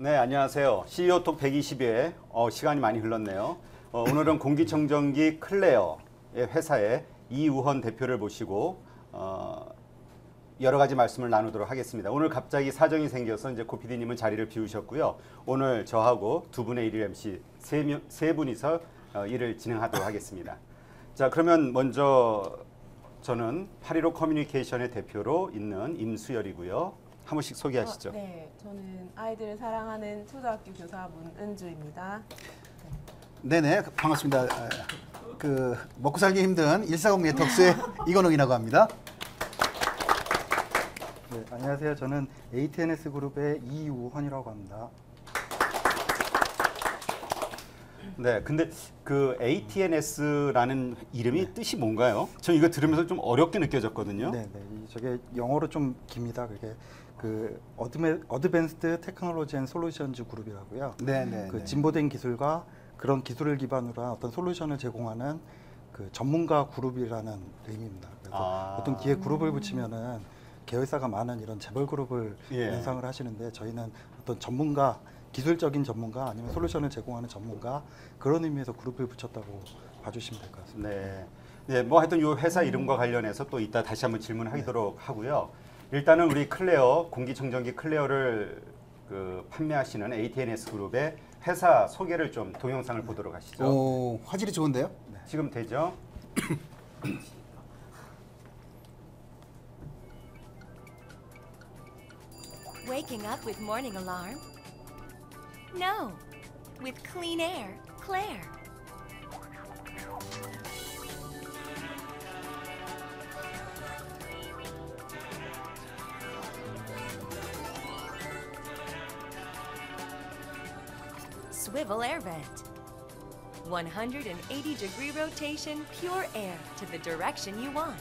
네, 안녕하세요. CEO톡 120회 어, 시간이 많이 흘렀네요. 어, 오늘은 공기청정기 클레어의 회사의 이우헌 대표를 모시고 어, 여러 가지 말씀을 나누도록 하겠습니다. 오늘 갑자기 사정이 생겨서 이제 고피디님은 자리를 비우셨고요. 오늘 저하고 두 분의 일일 MC 세, 명, 세 분이서 어, 일을 진행하도록 하겠습니다. 자, 그러면 먼저 저는 815 커뮤니케이션의 대표로 있는 임수열이고요. 한 분씩 소개하시죠. 어, 네, 저는 아이들을 사랑하는 초등학교 교사 문은주입니다. 네네 반갑습니다. 아, 그 먹고 살기 힘든 일사공예 덕수의 이건욱이라고 합니다. 네, 안녕하세요. 저는 ATNS 그룹의 이우헌이라고 합니다. 네, 근데 그 ATNS라는 이름이 뜻이 뭔가요? 저 이거 들으면서 좀 어렵게 느껴졌거든요. 네, 네. 이 저게 영어로 좀 깁니다. 그게 그 어드메, Advanced Technology and Solutions Group이라고요. 네네. 그 진보된 기술과 그런 기술을 기반으로 한 어떤 솔루션을 제공하는 그 전문가 그룹이라는 의미입니다. 그래서 아. 보통 뒤에 그룹을 붙이면은 계열사가 많은 이런 재벌 그룹을 예. 연상을 하시는데 저희는 어떤 전문가 기술적인 전문가 아니면 솔루션을 제공하는 전문가 그런 의미에서 그룹을 붙였다고 봐주시면 될 것 같습니다. 네. 네, 뭐 하여튼 이 회사 이름과 관련해서 또 이따 다시 한번 질문하도록 하고요. 일단은 우리 클레어 공기청정기 클레어를 그 판매하시는 ATNS 그룹의 회사 소개를 좀 동영상을 보도록 하시죠. 오 화질이 좋은데요? 지금 되죠? Waking up with morning alarm? No, with clean air, Claire. Swivel air vent. 180 degree rotation, pure air to the direction you want.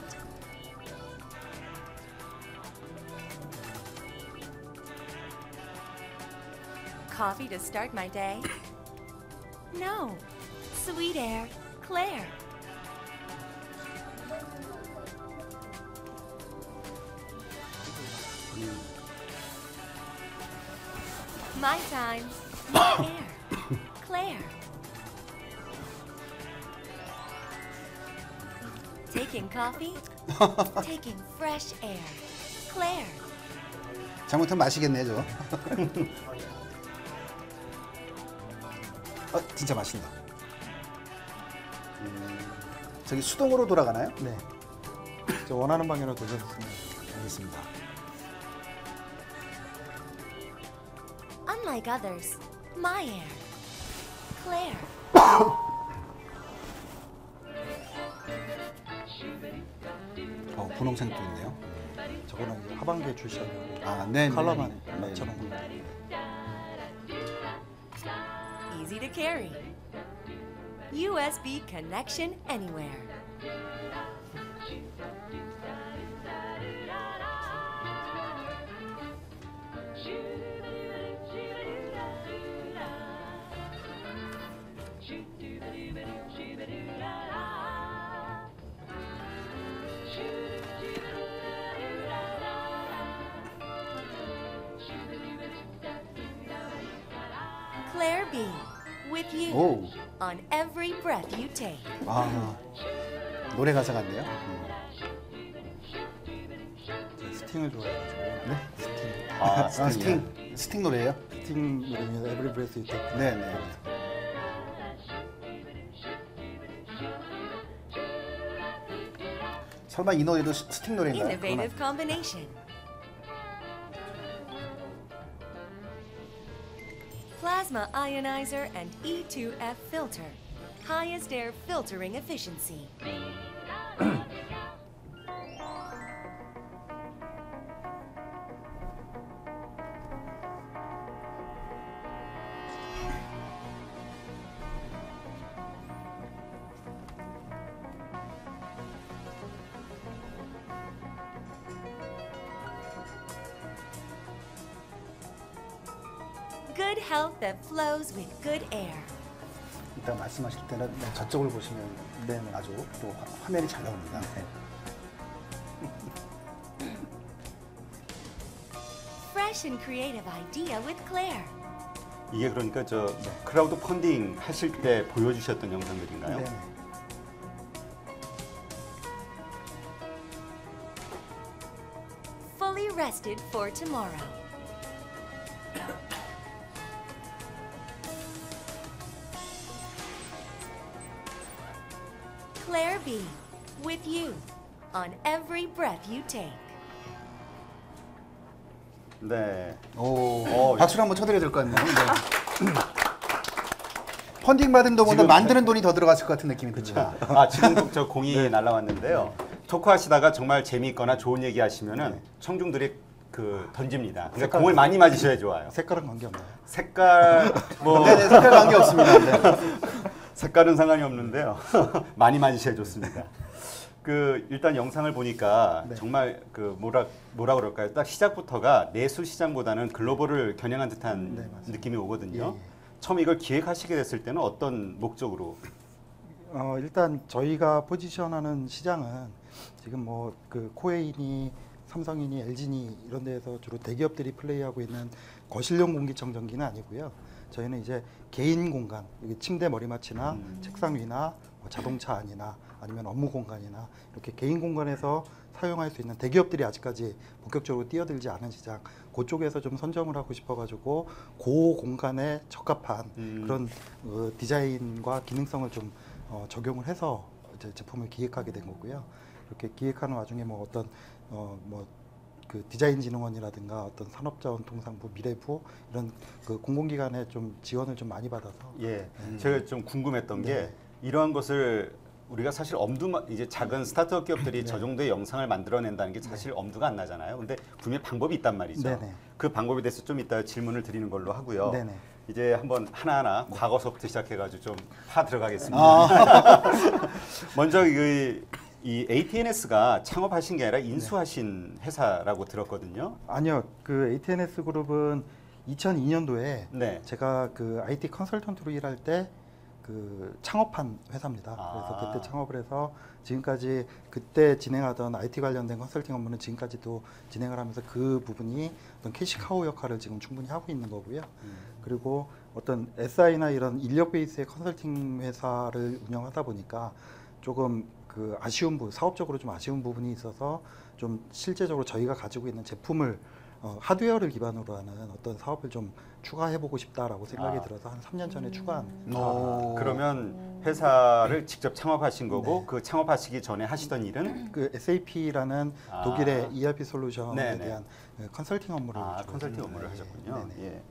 Coffee to start my day? No. Sweet air, Claire. Mm. My time, my air, Claire. Taking coffee? Taking fresh air, Claire. 잘못하면 마시겠네 저. 어 진짜 맛있다. 음, 저기 수동으로 돌아가나요? 네. 저 원하는 방향으로 돌려줬습니다. 알겠습니다. Unlike others, my air, Claire. 어 분홍색도 있네요. 저거는 하반기에 출시하려고 아 네. 컬러만 네. 맞춰놓은 겁니다. Easy to carry. USB connection anywhere. Claire be with you 오. on every breath you take. 아 노래 가사 같네요. 음. 제가 스팅을 좋아해가지고 네? 스팅. 아, 아, 스팅 스팅 노래예요? 스팅 노래입니다. Every Breath You Take. 네 네. 설마 이 노래도 스- 스팅 노래인가요? Innovative combination. Plasma ionizer and E2F filter. Highest air filtering efficiency. Flows with good air. 이따 말씀하실 때는 네, 저쪽을 보시면 네, 네. 아주 또 화- 화면이 잘 나옵니다. 네. Fresh and creative idea with Claire. 이게 그러니까 저 크라우드 펀딩 하실 때 보여주셨던 영상들인가요? 네. Fully rested for tomorrow. On every breath you take. 네. 오, 어, 박수를 한번 쳐드려야 될 것 같네요. 네. 펀딩 받은 돈보다 지금- 만드는 돈이 더 들어갔을 것 같은 느낌이 듭니다. 아 지금도 저 공이 날라왔는데요. 토크하시다가 정말 재미있거나 좋은 얘기 하시면은 청중들이 그 던집니다. 그러니까 색깔- 공을 많이 맞으셔야 좋아요. 색깔은 관계 없나요? 색깔 뭐 네 네, 색깔 관계 없습니다. 네. 색깔은 상관이 없는데요. 많이 맞으셔야 좋습니다. 그 일단 영상을 보니까 네. 정말 그 뭐라 뭐라 그럴까요? 딱 시작부터가 내수 시장보다는 글로벌을 겨냥한 듯한 네. 느낌이 오거든요. 예, 예. 처음 이걸 기획하시게 됐을 때는 어떤 목적으로? 어, 일단 저희가 포지션하는 시장은 지금 뭐 그 코웨이니 삼성이니 LG니 이런 데에서 주로 대기업들이 플레이하고 있는 거실용 공기청정기는 아니고요. 저희는 이제 개인 공간, 여기 침대 머리맡이나 음. 책상 위나 뭐 자동차 안이나 아니면 업무 공간이나 이렇게 개인 공간에서 사용할 수 있는 대기업들이 아직까지 본격적으로 뛰어들지 않은 시장 그쪽에서 좀 선점을 하고 싶어가지고 그 공간에 적합한 음. 그런 어, 디자인과 기능성을 좀 어, 적용을 해서 이제 제품을 기획하게 된 거고요. 이렇게 기획하는 와중에 뭐 어떤 어뭐 그 디자인진흥원이라든가 어떤 산업자원통상부, 미래부 이런 그 공공기관의 좀 지원을 좀 많이 받아서 예, 음. 제가 좀 궁금했던 게 네. 이러한 것을 우리가 사실 엄두 이제 작은 스타트업 기업들이 네. 저 정도의 영상을 만들어낸다는 게 사실 엄두가 안 나잖아요. 근데 분명히 방법이 있단 말이죠. 네네. 그 방법에 대해서 좀 이따 질문을 드리는 걸로 하고요. 네네. 이제 한번 하나하나 과거서부터 시작해가지고 좀 파 들어가겠습니다. 아, 먼저 그, 이 ATNS가 창업하신 게 아니라 인수하신 회사라고 들었거든요. 아니요. 그 ATNS 그룹은 2002년도에 네. 제가 그 IT 컨설턴트로 일할 때 그 창업한 회사입니다. 아. 그래서 그때 창업을 해서 지금까지 그때 진행하던 IT 관련된 컨설팅 업무는 지금까지도 진행을 하면서 그 부분이 어떤 캐시카우 역할을 지금 충분히 하고 있는 거고요. 음. 그리고 어떤 SI나 이런 인력 베이스의 컨설팅 회사를 운영하다 보니까 조금 그 아쉬운 부분, 사업적으로 좀 아쉬운 부분이 있어서 좀 실제적으로 저희가 가지고 있는 제품을 어, 하드웨어를 기반으로 하는 어떤 사업을 좀 추가해보고 싶다라고 생각이 아. 들어서 한 3년 전에 추가한 오. 그러면 회사를 직접 창업하신 거고 네. 그 창업하시기 전에 하시던 일은 그 SAP라는 아. 독일의 ERP 솔루션에 네네. 대한 그 컨설팅 업무를 아, 컨설팅. 업무를 예, 하셨군요. 네네. 예.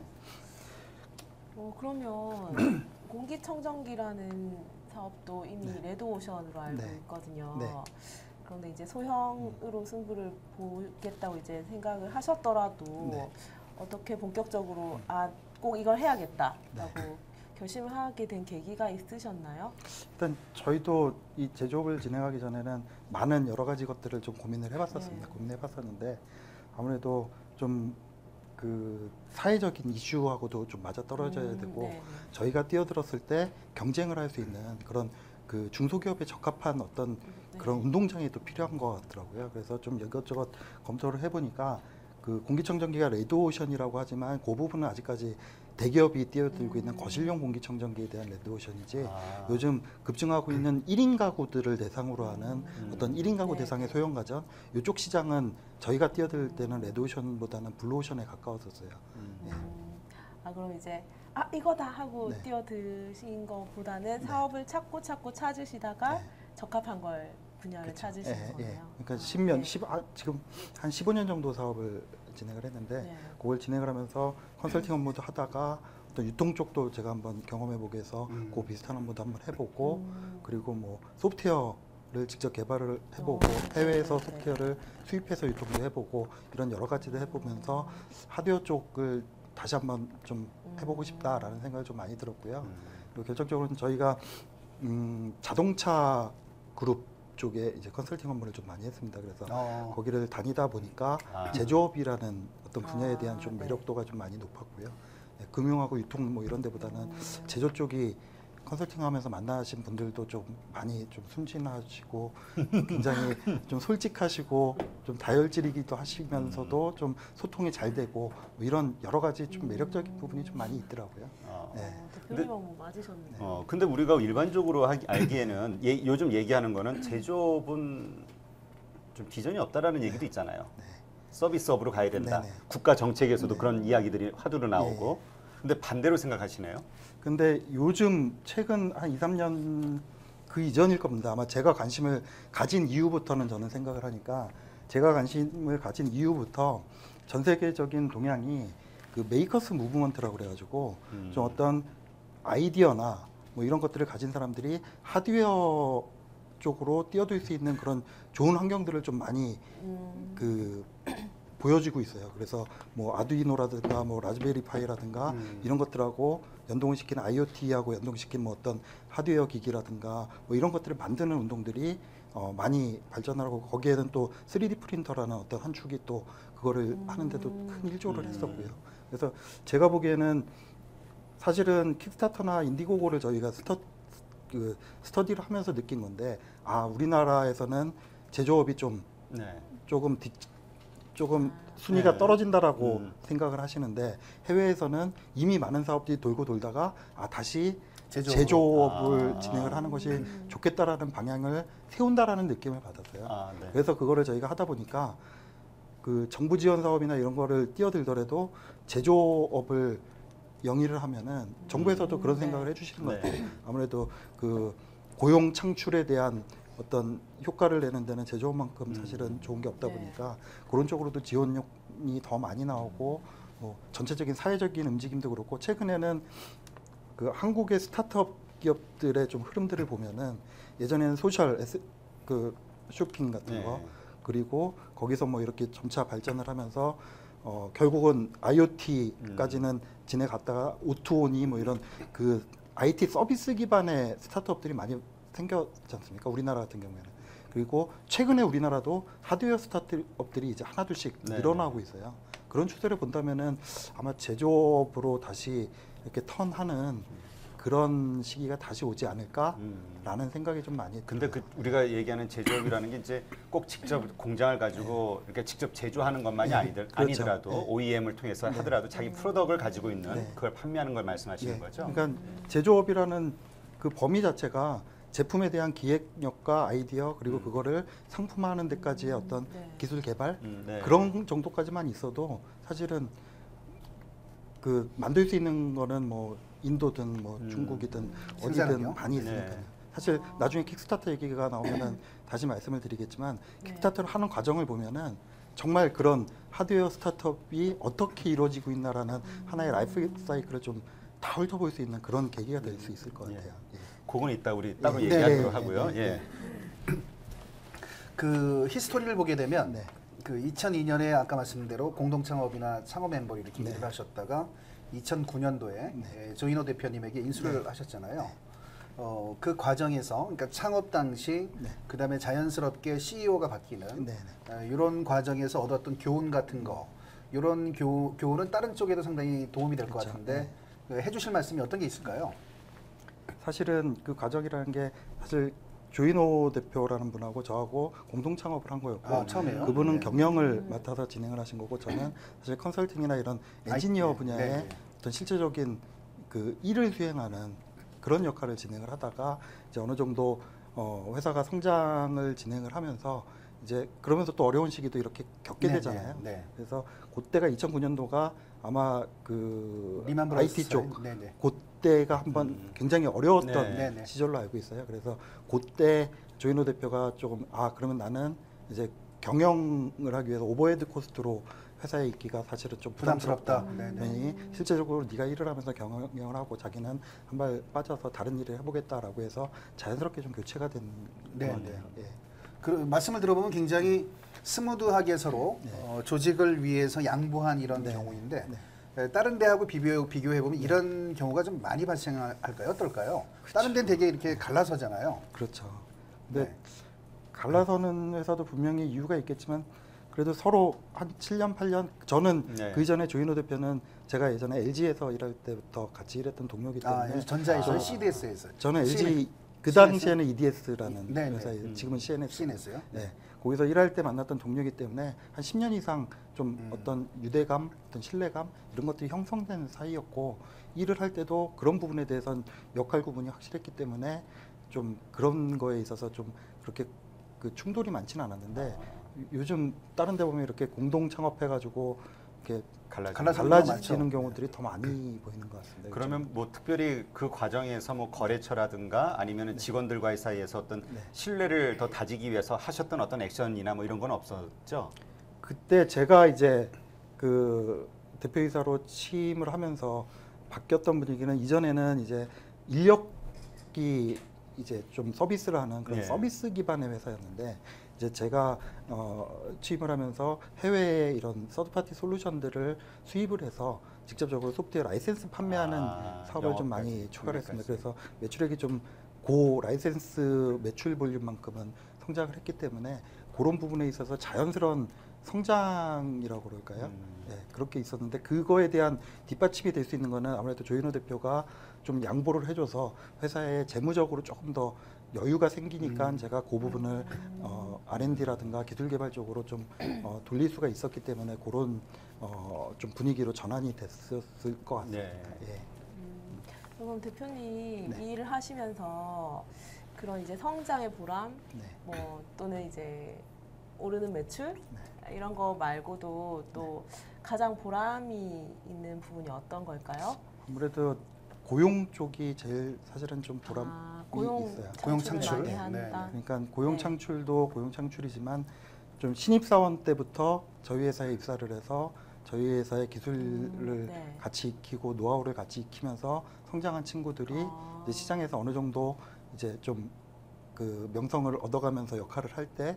어, 그러면 공기청정기라는 사업도 이미 네. 레드오션으로 알고 네. 있거든요. 네. 그런데 이제 소형으로 승부를 보겠다고 이제 생각을 하셨더라도 네. 어떻게 본격적으로 아 꼭 이걸 해야겠다라고 네. 결심을 하게 된 계기가 있으셨나요? 일단 저희도 이 제조업을 진행하기 전에는 많은 여러 가지 것들을 좀 고민을 해봤었습니다. 네. 고민해봤었는데 아무래도 좀 그 사회적인 이슈하고도 좀 맞아 떨어져야 음, 되고 네. 저희가 뛰어들었을 때 경쟁을 할 수 있는 그런 그 중소기업에 적합한 어떤 네. 그런 운동장이 또 필요한 것 같더라고요. 그래서 좀 이것저것 검토를 해보니까 그 공기청정기가 레드오션이라고 하지만 그 부분은 아직까지 대기업이 뛰어들고 있는 음. 거실용 공기청정기에 대한 레드오션이지 아. 요즘 급증하고 있는 1인 가구들을 대상으로 하는 음. 어떤 1인 가구 네. 대상의 소형 가전 이쪽 시장은 저희가 뛰어들 때는 레드오션보다는 블루오션에 가까웠었어요. 음. 음, 아 그럼 이제 아 이거다 하고 네. 뛰어드신 것보다는 사업을 찾고 찾고 찾으시다가 네. 적합한 걸 분야를 그쵸. 찾으신 예, 거네요. 예. 그러니까 10년, 네. 10, 아, 지금 한 15년 정도 사업을 진행을 했는데 네. 그걸 진행을 하면서 컨설팅 업무도 하다가 어떤 유통 쪽도 제가 한번 경험해 보게 해서 음. 그 비슷한 업무도 한번 해보고 음. 그리고 뭐 소프트웨어를 직접 개발을 해보고 어, 해외에서 네, 네. 소프트웨어를 수입해서 유통도 해보고 이런 여러 가지도 해보면서 하드웨어 쪽을 다시 한번 좀 해보고 음. 싶다라는 생각이 좀 많이 들었고요. 음. 그리고 결정적으로는 저희가 음, 자동차 그룹 쪽에 이제 컨설팅 업무를 좀 많이 했습니다. 그래서 어. 거기를 다니다 보니까 아. 제조업이라는 어떤 분야에 대한 아, 좀 네. 매력도가 좀 많이 높았고요. 예, 금융하고 유통 뭐 이런 데보다는 음. 제조 쪽이 컨설팅하면서 만나신 분들도 좀 많이 좀 순진하시고 굉장히 좀 솔직하시고 좀 다혈질이기도 하시면서도 좀 소통이 잘 되고 뭐 이런 여러 가지 좀 매력적인 부분이 좀 많이 있더라고요. 어. 네. 어, 대표님하고 맞으셨네요. 어, 근데 우리가 일반적으로 하- 알기에는 예, 요즘 얘기하는 거는 제조업은 좀 비전이 없다라는 얘기도 있잖아요. 서비스업으로 가야 된다. 네네. 국가 정책에서도 그런 이야기들이 화두로 나오고. 근데 반대로 생각하시네요. 근데 요즘 최근 한 2, 3년 그 이전일 겁니다. 아마 제가 관심을 가진 이후부터는 저는 생각을 하니까 제가 관심을 가진 이후부터 전 세계적인 동향이 그 Makers Movement라고 그래가지고 음. 좀 어떤 아이디어나 뭐 이런 것들을 가진 사람들이 하드웨어 쪽으로 뛰어들 수 있는 그런 좋은 환경들을 좀 많이 음, 그 보여지고 있어요. 그래서 뭐 Arduino라든가 뭐 Raspberry Pi라든가 음. 이런 것들하고 연동을 시키는 IoT하고 연동시킨 뭐 어떤 하드웨어 기기라든가 뭐 이런 것들을 만드는 운동들이 어 많이 발전하고 거기에는 또 3D 프린터라는 어떤 한 축이 또 그거를 하는데도 큰 일조를 음. 했었고요. 그래서 제가 보기에는 사실은 킥스타터나 인디고고를 저희가 스터 그 스터디를 하면서 느낀 건데 아 우리나라에서는 제조업이 좀 네. 조금 뒤, 조금 순위가 네. 떨어진다라고 음. 생각을 하시는데 해외에서는 이미 많은 사업들이 돌고 돌다가 아 다시 제조업. 제조업을 아. 진행을 하는 것이 좋겠다라는 방향을 세운다라는 느낌을 받았어요. 아, 네. 그래서 그거를 저희가 하다 보니까 그 정부 지원 사업이나 이런 거를 뛰어들더라도 제조업을 영위를 하면은 정부에서도 그런 네. 생각을 해주시는 것 네. 같아요. 아무래도 그 고용 창출에 대한 어떤 효과를 내는 데는 제조업만큼 사실은 좋은 게 없다 네. 보니까 그런 쪽으로도 지원이 더 많이 나오고 뭐 전체적인 사회적인 움직임도 그렇고 최근에는 그 한국의 스타트업 기업들의 좀 흐름들을 보면은 예전에는 소셜 에스, 그 쇼핑 같은 네. 거 그리고 거기서 뭐 이렇게 점차 발전을 하면서 어 결국은 IoT까지는 지내갔다가 O2O니 뭐 이런 그 IT 서비스 기반의 스타트업들이 많이 생겼지 않습니까? 우리나라 같은 경우에는. 그리고 최근에 우리나라도 하드웨어 스타트업들이 이제 하나둘씩 네. 늘어나고 있어요. 그런 추세를 본다면은 아마 제조업으로 다시 이렇게 턴하는 그런 시기가 다시 오지 않을까라는 생각이 좀 많이 음. 근데. 그 우리가 얘기하는 제조업이라는 게 이제 꼭 직접 공장을 가지고 이렇게 직접 제조하는 것만이 아니들, 그렇죠. 아니더라도 네. OEM을 통해서 하더라도 자기 프로덕을 가지고 있는 네. 그걸 판매하는 걸 말씀하시는 예, 거죠. 그러니까 제조업이라는 그 범위 자체가 제품에 대한 기획력과 아이디어 그리고 그거를 상품화하는 데까지의 어떤 네. 기술 개발 음, 네. 그런 정도까지만 있어도 사실은 그 만들 수 있는 거는 뭐 인도든 뭐 음. 중국이든? 어디든 많이 네. 있으니까요. 사실 나중에 킥스타터 얘기가 나오면은 다시 말씀을 드리겠지만 네. 킥스타터를 하는 과정을 보면은 정말 그런 하드웨어 스타트업이 어떻게 이루어지고 있나라는 하나의 라이프 사이클을 좀 다 훑어볼 수 있는 그런 계기가 될 수 있을 것 예. 같아요. 예. 그건 이따 우리 따로 네. 얘기하도록 네, 하고요. 네, 예. 그 히스토리를 보게 되면 네. 그 2002년에 아까 말씀드린 대로 공동 창업이나 창업 멤버 이렇게 네. 일을 하셨다가 2009년도에 조인호 대표님에게 인수를 네. 하셨잖아요. 어, 그 과정에서 그러니까 창업 당시 네. 그다음에 자연스럽게 CEO가 바뀌는 네, 어, 이런 과정에서 얻었던 교훈 같은 거 이런 교, 교훈은 다른 쪽에도 상당히 도움이 될것 그렇죠. 같은데 네. 그 해주실 말씀이 어떤 게 있을까요? 사실은 그 과정이라는 게 사실 조인호 대표라는 분하고 저하고 공동 창업을 한 거였고 아, 처음에요? 그분은 네. 경영을 맡아서 진행을 하신 거고 저는 사실 컨설팅이나 이런 엔지니어 아이, 네, 분야의 네, 네. 어떤 실제적인 그 일을 수행하는 그런 역할을 진행을 하다가 이제 어느 정도 어 회사가 성장을 진행을 하면서 이제 그러면서 또 어려운 시기도 이렇게 겪게 네, 되잖아요. 네, 네. 그래서 그때가 2009년도가 아마 그 IT 쪽 네, 네. 그때가 한번 음. 굉장히 어려웠던 네. 네, 네. 시절로 알고 있어요. 그래서 그때 조인호 대표가 조금 아 그러면 나는 이제 경영을 하기 위해서 overhead cost로 회사에 있기가 사실은 좀 부담스럽다. 부담스럽다. 실제적으로 네가 일을 하면서 경영을 하고 자기는 한 발 빠져서 다른 일을 해보겠다라고 해서 자연스럽게 좀 교체가 된 네, 것 같아요. 예. 그 말씀을 들어보면 굉장히 스무드하게 서로 네. 어, 조직을 위해서 양보한 이런 네. 경우인데 네. 에, 다른 데하고 비교 비교해 보면 이런 경우가 좀 많이 발생할까요? 어떨까요? 다른 데는 되게 이렇게 갈라서잖아요. 그렇죠. 근데 네. 갈라서는 회사도 분명히 이유가 있겠지만 그래도 서로 한 7년 8년 저는 네. 그 이전에 조인호 대표는 제가 예전에 LG에서 일할 때부터 같이 일했던 동료이기 때문에 아, 전자에서 저- CDS에서 저는 LG CNS. 그 당시에는 EDS라는 네, 네. 회사에 음. 지금은 CNS. CNS요? 네. 거기서 일할 때 만났던 동료이기 때문에 한 10년 이상 좀 음. 어떤 유대감, 어떤 신뢰감 이런 것들이 형성된 사이였고 일을 할 때도 그런 부분에 대해서는 역할 구분이 확실했기 때문에 좀 그런 거에 있어서 좀 그렇게 그 충돌이 많지는 않았는데 요즘 다른 데 보면 이렇게 공동 창업해 가지고 이렇게 갈라지. 갈라져- 달라지는 많죠. 경우들이 더 많이 보이는 것 같습니다. 그러면 뭐 특별히 그 과정에서 뭐 거래처라든가 아니면 직원들과의 사이에서 어떤 네. 신뢰를 더 다지기 위해서 하셨던 어떤 액션이나 뭐 이런 건 없었죠? 그때 제가 이제 그 대표이사로 취임을 하면서 바뀌었던 분위기는 이전에는 이제 인력이 이제 좀 서비스를 하는 그런 예. 서비스 기반의 회사였는데 이제 제가 어, 취임을 하면서 해외에 이런 third-party 솔루션들을 수입을 해서 직접적으로 소프트웨어 라이센스 판매하는 아, 사업을 좀 많이 추가를 했습니다. 그래서 매출액이 좀 고 라이센스 매출 볼륨만큼은 성장을 했기 때문에 그런 부분에 있어서 자연스러운 성장이라고 그럴까요? 음. 네, 그렇게 있었는데 그거에 대한 뒷받침이 될 수 있는 거는 아무래도 조인호 대표가 좀 양보를 해줘서 회사에 재무적으로 조금 더 여유가 생기니까 음. 제가 그 부분을 어, R&D라든가 기술 개발 쪽으로 좀 어, 돌릴 수가 있었기 때문에 그런 어, 좀 분위기로 전환이 됐었을 것 같습니다. 네. 예. 음, 그럼 대표님 네. 이 일을 하시면서 그런 이제 성장의 보람, 네. 뭐 또는 이제 오르는 매출 이런 거 말고도 또 가장 보람이 있는 부분이 어떤 걸까요? 아무래도 고용 쪽이 제일 사실은 좀 보람이 아, 고용 있어요. 고용 창출. 네, 한다. 그러니까 고용 네. 창출도 고용 창출이지만 좀 신입 사원 때부터 저희 회사에 입사를 해서 저희 회사의 기술을 음, 네. 같이 익히고 노하우를 같이 익히면서 성장한 친구들이 아. 이제 시장에서 어느 정도 이제 좀 그 명성을 얻어가면서 역할을 할때뭐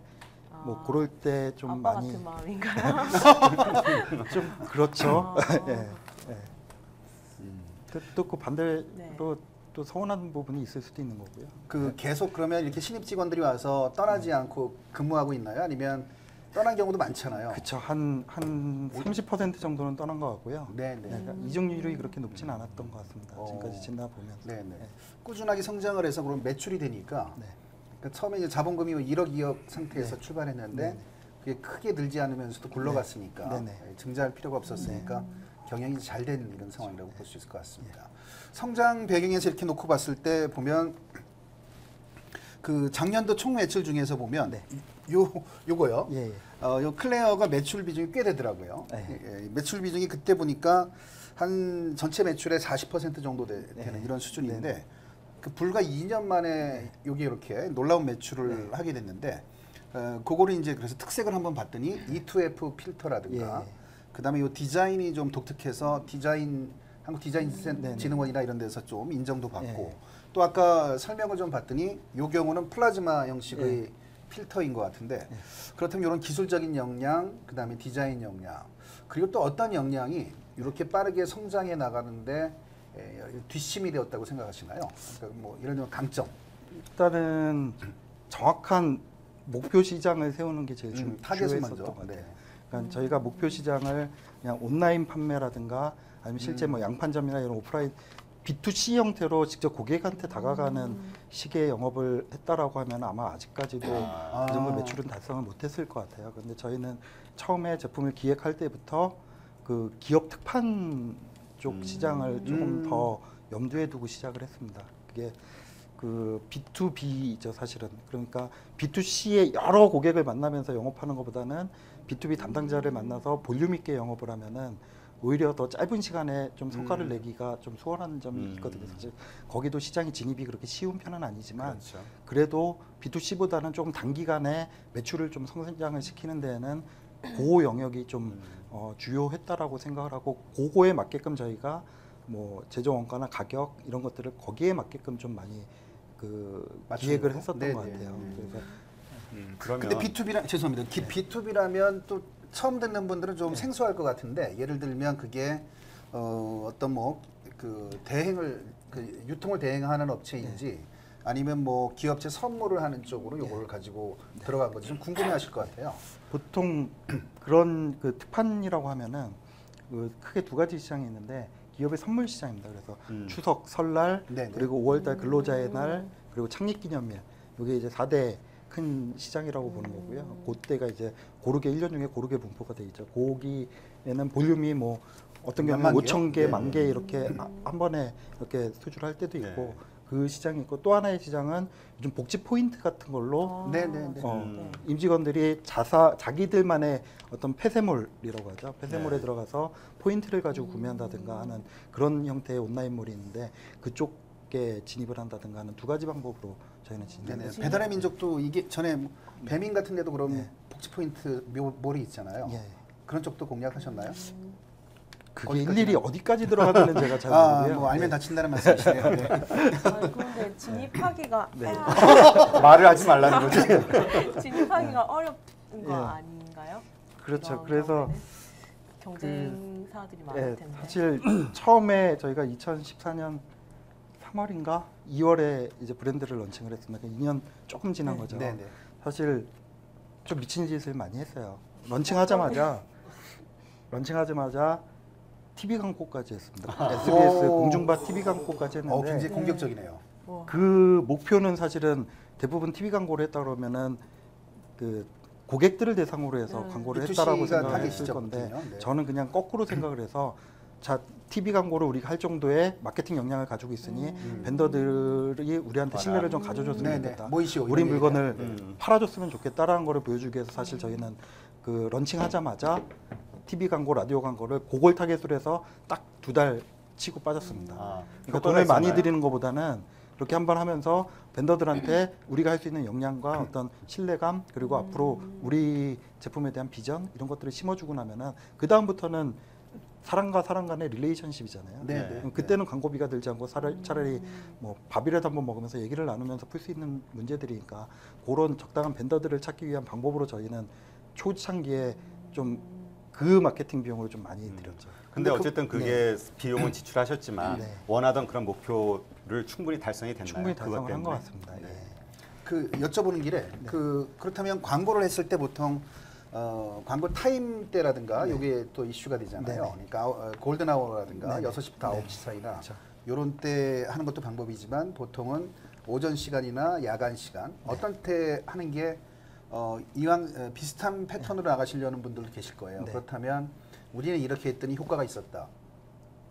아, 그럴 때 좀 많이 같은 마음인가요? 좀 그렇죠. 아. 예. 예. 또그 반대로 네. 또 서운한 부분이 있을 수도 있는 거고요. 그 계속 그러면 이렇게 신입 직원들이 와서 떠나지 않고 근무하고 있나요? 아니면 떠난 경우도 많잖아요. 그쵸 한한 30% 정도는 떠난 것 같고요. 네, 네. 그러니까 이직률이 그렇게 높지는 않았던 것 같습니다. 어. 지금까지 지나 보면. 네, 네. 꾸준하게 성장을 해서 그럼 매출이 되니까 네. 그러니까 처음에 이제 자본금이 1억 2억 상태에서 네. 출발했는데 네, 네. 그게 크게 늘지 않으면서도 굴러갔으니까 네, 네. 예, 증자할 필요가 없었으니까 음. 경영이 잘 된 이런 상황이라고 볼 수 있을 것 같습니다. 성장 배경에서 이렇게 놓고 봤을 때 보면 그 작년도 총 매출 중에서 보면 네. 요 요거요. 예, 예. 어, 요 클레어가 매출 비중이 꽤 되더라고요. 네. 예, 예, 매출 비중이 그때 보니까 한 전체 매출의 40% 정도 되, 는 네. 이런 수준인데 네. 그 불과 2년 만에 여기 이렇게 놀라운 매출을 네. 하게 됐는데 어, 그거를 이제 그래서 특색을 한번 봤더니 E2F 필터라든가 예, 예. 그다음에 요 디자인이 좀 독특해서 디자인 한국 디자인 센- 네, 네. 진흥원이나 이런 데서 좀 인정도 받고 예. 또 아까 설명을 좀 봤더니 요 경우는 플라즈마 형식의 예. 필터인 것 같은데 그렇다면 이런 기술적인 역량 그다음에 디자인 역량 그리고 또 어떤 역량이 이렇게 빠르게 성장해 나가는데 에, 뒷심이 되었다고 생각하시나요? 그러니까 뭐 예를 들면 강점 일단은 정확한 목표 시장을 세우는 게 제일 중, 음, 중요했었던. 것 같아요. 네. 그러니까 저희가 목표 시장을 그냥 온라인 판매라든가 아니면 실제 음. 뭐 양판점이나 이런 오프라인 B2C 형태로 직접 고객한테 다가가는 음. 식의 영업을 했다라고 하면 아마 아직까지도 아. 그 정도 매출은 달성을 못했을 것 같아요. 그런데 저희는 처음에 제품을 기획할 때부터 그 기업 특판 쪽 음. 시장을 조금 음. 더 염두에 두고 시작을 했습니다. 그게 그 B2B죠 사실은. 그러니까 B2C의 여러 고객을 만나면서 영업하는 것보다는 B2B 담당자를 만나서 볼륨 있게 영업을 하면은 오히려 더 짧은 시간에 좀 성과를 음. 내기가 좀 수월한 점이 음. 있거든요. 사실 거기도 시장이 진입이 그렇게 쉬운 편은 아니지만 그렇죠. 그래도 B2C보다는 조금 단기간에 매출을 좀 성장을 시키는 데에는 그 영역이 좀 음. 어, 주요했다라고 생각을 하고 그거에 맞게끔 저희가 뭐 제조 원가나 가격 이런 것들을 거기에 맞게끔 좀 많이 그 기획을 거? 했었던 네네. 것 같아요. 음. 그래서 음, 그러면 근데 B2B라 죄송합니다. 기- B2B라면 또 처음 듣는 분들은 좀 네. 생소할 것 같은데 예를 들면 그게 어, 어떤 뭐 그 대행을 그 유통을 대행하는 업체인지 아니면 뭐 기업체 선물을 하는 쪽으로 요걸 가지고 들어간 건지 좀 궁금해하실 것 같아요. 보통 그런 그 특판이라고 하면은 그 크게 두 가지 시장이 있는데 기업의 선물 시장입니다. 그래서 음. 추석, 설날, 네네. 그리고 5월달 근로자의 날, 그리고 창립기념일. 이게 이제 4대 큰 시장이라고 보는 거고요. 그때가 이제 고르게 1년 중에 고르게 분포가 돼 있죠. 고기에는 볼륨이 뭐 어떤 경우는 개요? 5천 개, 네. 만개 이렇게 아- 한 번에 이렇게 수주를 할 때도 있고 네. 그 시장이 있고 또 하나의 시장은 요즘 복지 포인트 같은 걸로 아, 네, 네, 네. 어, 음. 임직원들이 자사 자기들만의 어떤 폐쇄몰이라고 하죠. 폐쇄몰에 네. 들어가서 포인트를 가지고 구매한다든가 하는 그런 형태의 온라인몰이 있는데 그쪽에 진입을 한다든가 하는 두 가지 방법으로 저희는 네네. 진입했습니다. 배달의 민족도 이게 전에 뭐 배민 같은 데도 그런 네. 복지 포인트 묘- 몰이 있잖아요. 예. 그런 쪽도 공략하셨나요? 그게 어디까지나? 일일이 어디까지 들어가는지는 제가 잘 아, 모르고요. 뭐 알면 네. 다친다는 말씀이시네요. 네. 아, 그런데 진입하기가 네. 말을 하지 말라는 거지. 진입하기가 어려운 거 예. 아닌가요? 그렇죠. 그래서 경우에는 경쟁사들이 많을 예, 텐데. 사실 처음에 저희가 2014년 3월인가 2월에 이제 브랜드를 런칭을 했습니다. 2년 조금 지난 거죠. 네네. 사실 좀 미친 짓을 많이 했어요. 런칭하자마자 런칭하자마자 TV 광고까지 했습니다. SBS 오. 공중파 TV 광고까지 어, 했는데 굉장히 공격적이네요. 와. 그 목표는 사실은 대부분 TV 광고를 했다 그러면은 그 고객들을 대상으로 해서 음. 광고를 B2C 했다라고 가 생각을 타겟이죠, 했을 건데. 네. 저는 그냥 거꾸로 생각을 해서 자 TV 광고를 우리가 할 정도의 마케팅 역량을 가지고 있으니 음. 벤더들이 우리한테 신뢰를 좀 가져줬으면 네네. 좋겠다. 모이시오. 우리 물건을. 음. 팔아줬으면 좋겠다라는 거를 보여주기 위해서 사실 저희는 그 런칭하자마자 TV 광고, 라디오 광고를 그걸 타겟으로 해서 딱 두 달 치고 빠졌습니다. 아, 그러니까 돈을 많이 있었나요? 들이는 것보다는 그렇게 한번 하면서 벤더들한테 우리가 할 수 있는 역량과 어떤 신뢰감 그리고 앞으로 우리 제품에 대한 비전 이런 것들을 심어주고 나면은 그 다음부터는 사람과 사람 간의 relationship이잖아요. 네, 네. 네. 그때는 광고비가 들지 않고 차라리, 차라리 뭐 밥이라도 한번 먹으면서 얘기를 나누면서 풀 수 있는 문제들이니까 그런 적당한 벤더들을 찾기 위한 방법으로 저희는 초창기에 좀 그 마케팅 비용을 좀 많이 들였죠. 근데 근데 그- 어쨌든 그게 비용은 지출하셨지만 네. 원하던 그런 목표를 충분히 달성이 됐나요? 충분히 그것 달성을 한 것? 같습니다. 네. 예. 그 여쭤보는 길에 그 그렇다면 광고를 했을 때 보통 어, 광고 타임 때라든가 요게 또 이슈가 되잖아요. 네네. 그러니까 어, 골든 아워라든가 네네. 6시부터 9시 사이나 그렇죠. 요런 때 하는 것도 방법이지만 보통은 오전 시간이나 야간 시간 어떤 때 하는 게 어, 이왕 어, 비슷한 패턴으로 나가시려는 분들도 계실 거예요. 네. 그렇다면 우리는 이렇게 했더니 효과가 있었다.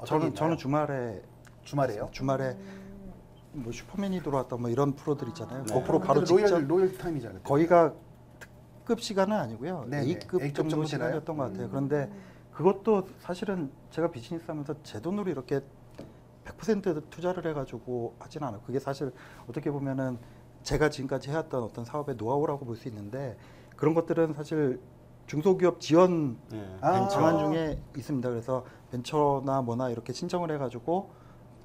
저는? 저는 주말에 주말에요. 주말에 뭐 슈퍼맨이 들어왔다 뭐 이런 프로들 있잖아요. 네. 그 프로 바로 직접 로열 로열 타임이잖아요. 거기가 특급 시간은 아니고요. 네네. A급 A급 정도 시간이었던? 것 같아요. 그런데 그것도 사실은 제가 비즈니스 하면서 제 돈으로 이렇게 100% 투자를 해가지고 하진 않아요. 그게 사실 어떻게 보면은 제가 지금까지 해왔던 어떤 사업의 노하우라고 볼 수 있는데 그런 것들은 사실 중소기업 지원 네. 아. 벤처. 방안 중에 있습니다. 그래서 벤처나 뭐나 이렇게 신청을 해가지고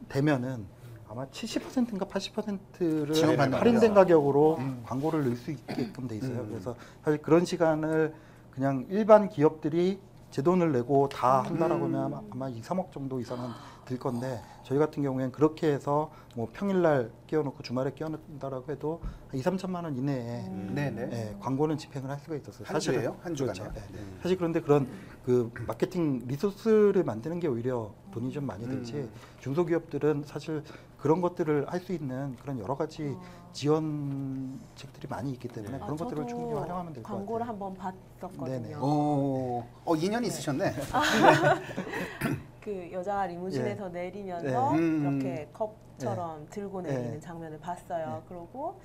되면은 아마 70%인가 80%를 지원받는 할인된 거죠. 가격으로 광고를 넣을 수 있게끔 돼 있어요. 음. 그래서 사실 그런 시간을 그냥 일반 기업들이 제 돈을 내고 다 한다라고 음. 하면 아마 2, 3억 정도 이상은 들 건데 저희 같은 경우에는 그렇게 해서 뭐 평일날 끼워놓고 주말에 끼워놓는다라고 해도 한 2, 3천만 원 이내에 네네. 예, 광고는 집행을 할 수가 있었어요. 한 사실은. 주예요? 한 주간에? 그렇죠. 예. 네. 사실 그런데 그런 그 마케팅 리소스를 만드는 게 오히려 돈이 좀 많이 들지 음. 중소기업들은 사실 그런 것들을 할 수 있는 그런 여러 가지 지원책들이 많이 있기 때문에 네. 그런 것들을 충분히 활용하면 될 것 같아요. 광고를 한번 봤었거든요. 네네. 오, 어 인연이 있으셨네. 그 여자가 리무진에서 내리면서 네. 음. 이렇게 컵처럼 들고 네. 내리는 장면을 봤어요. 그러고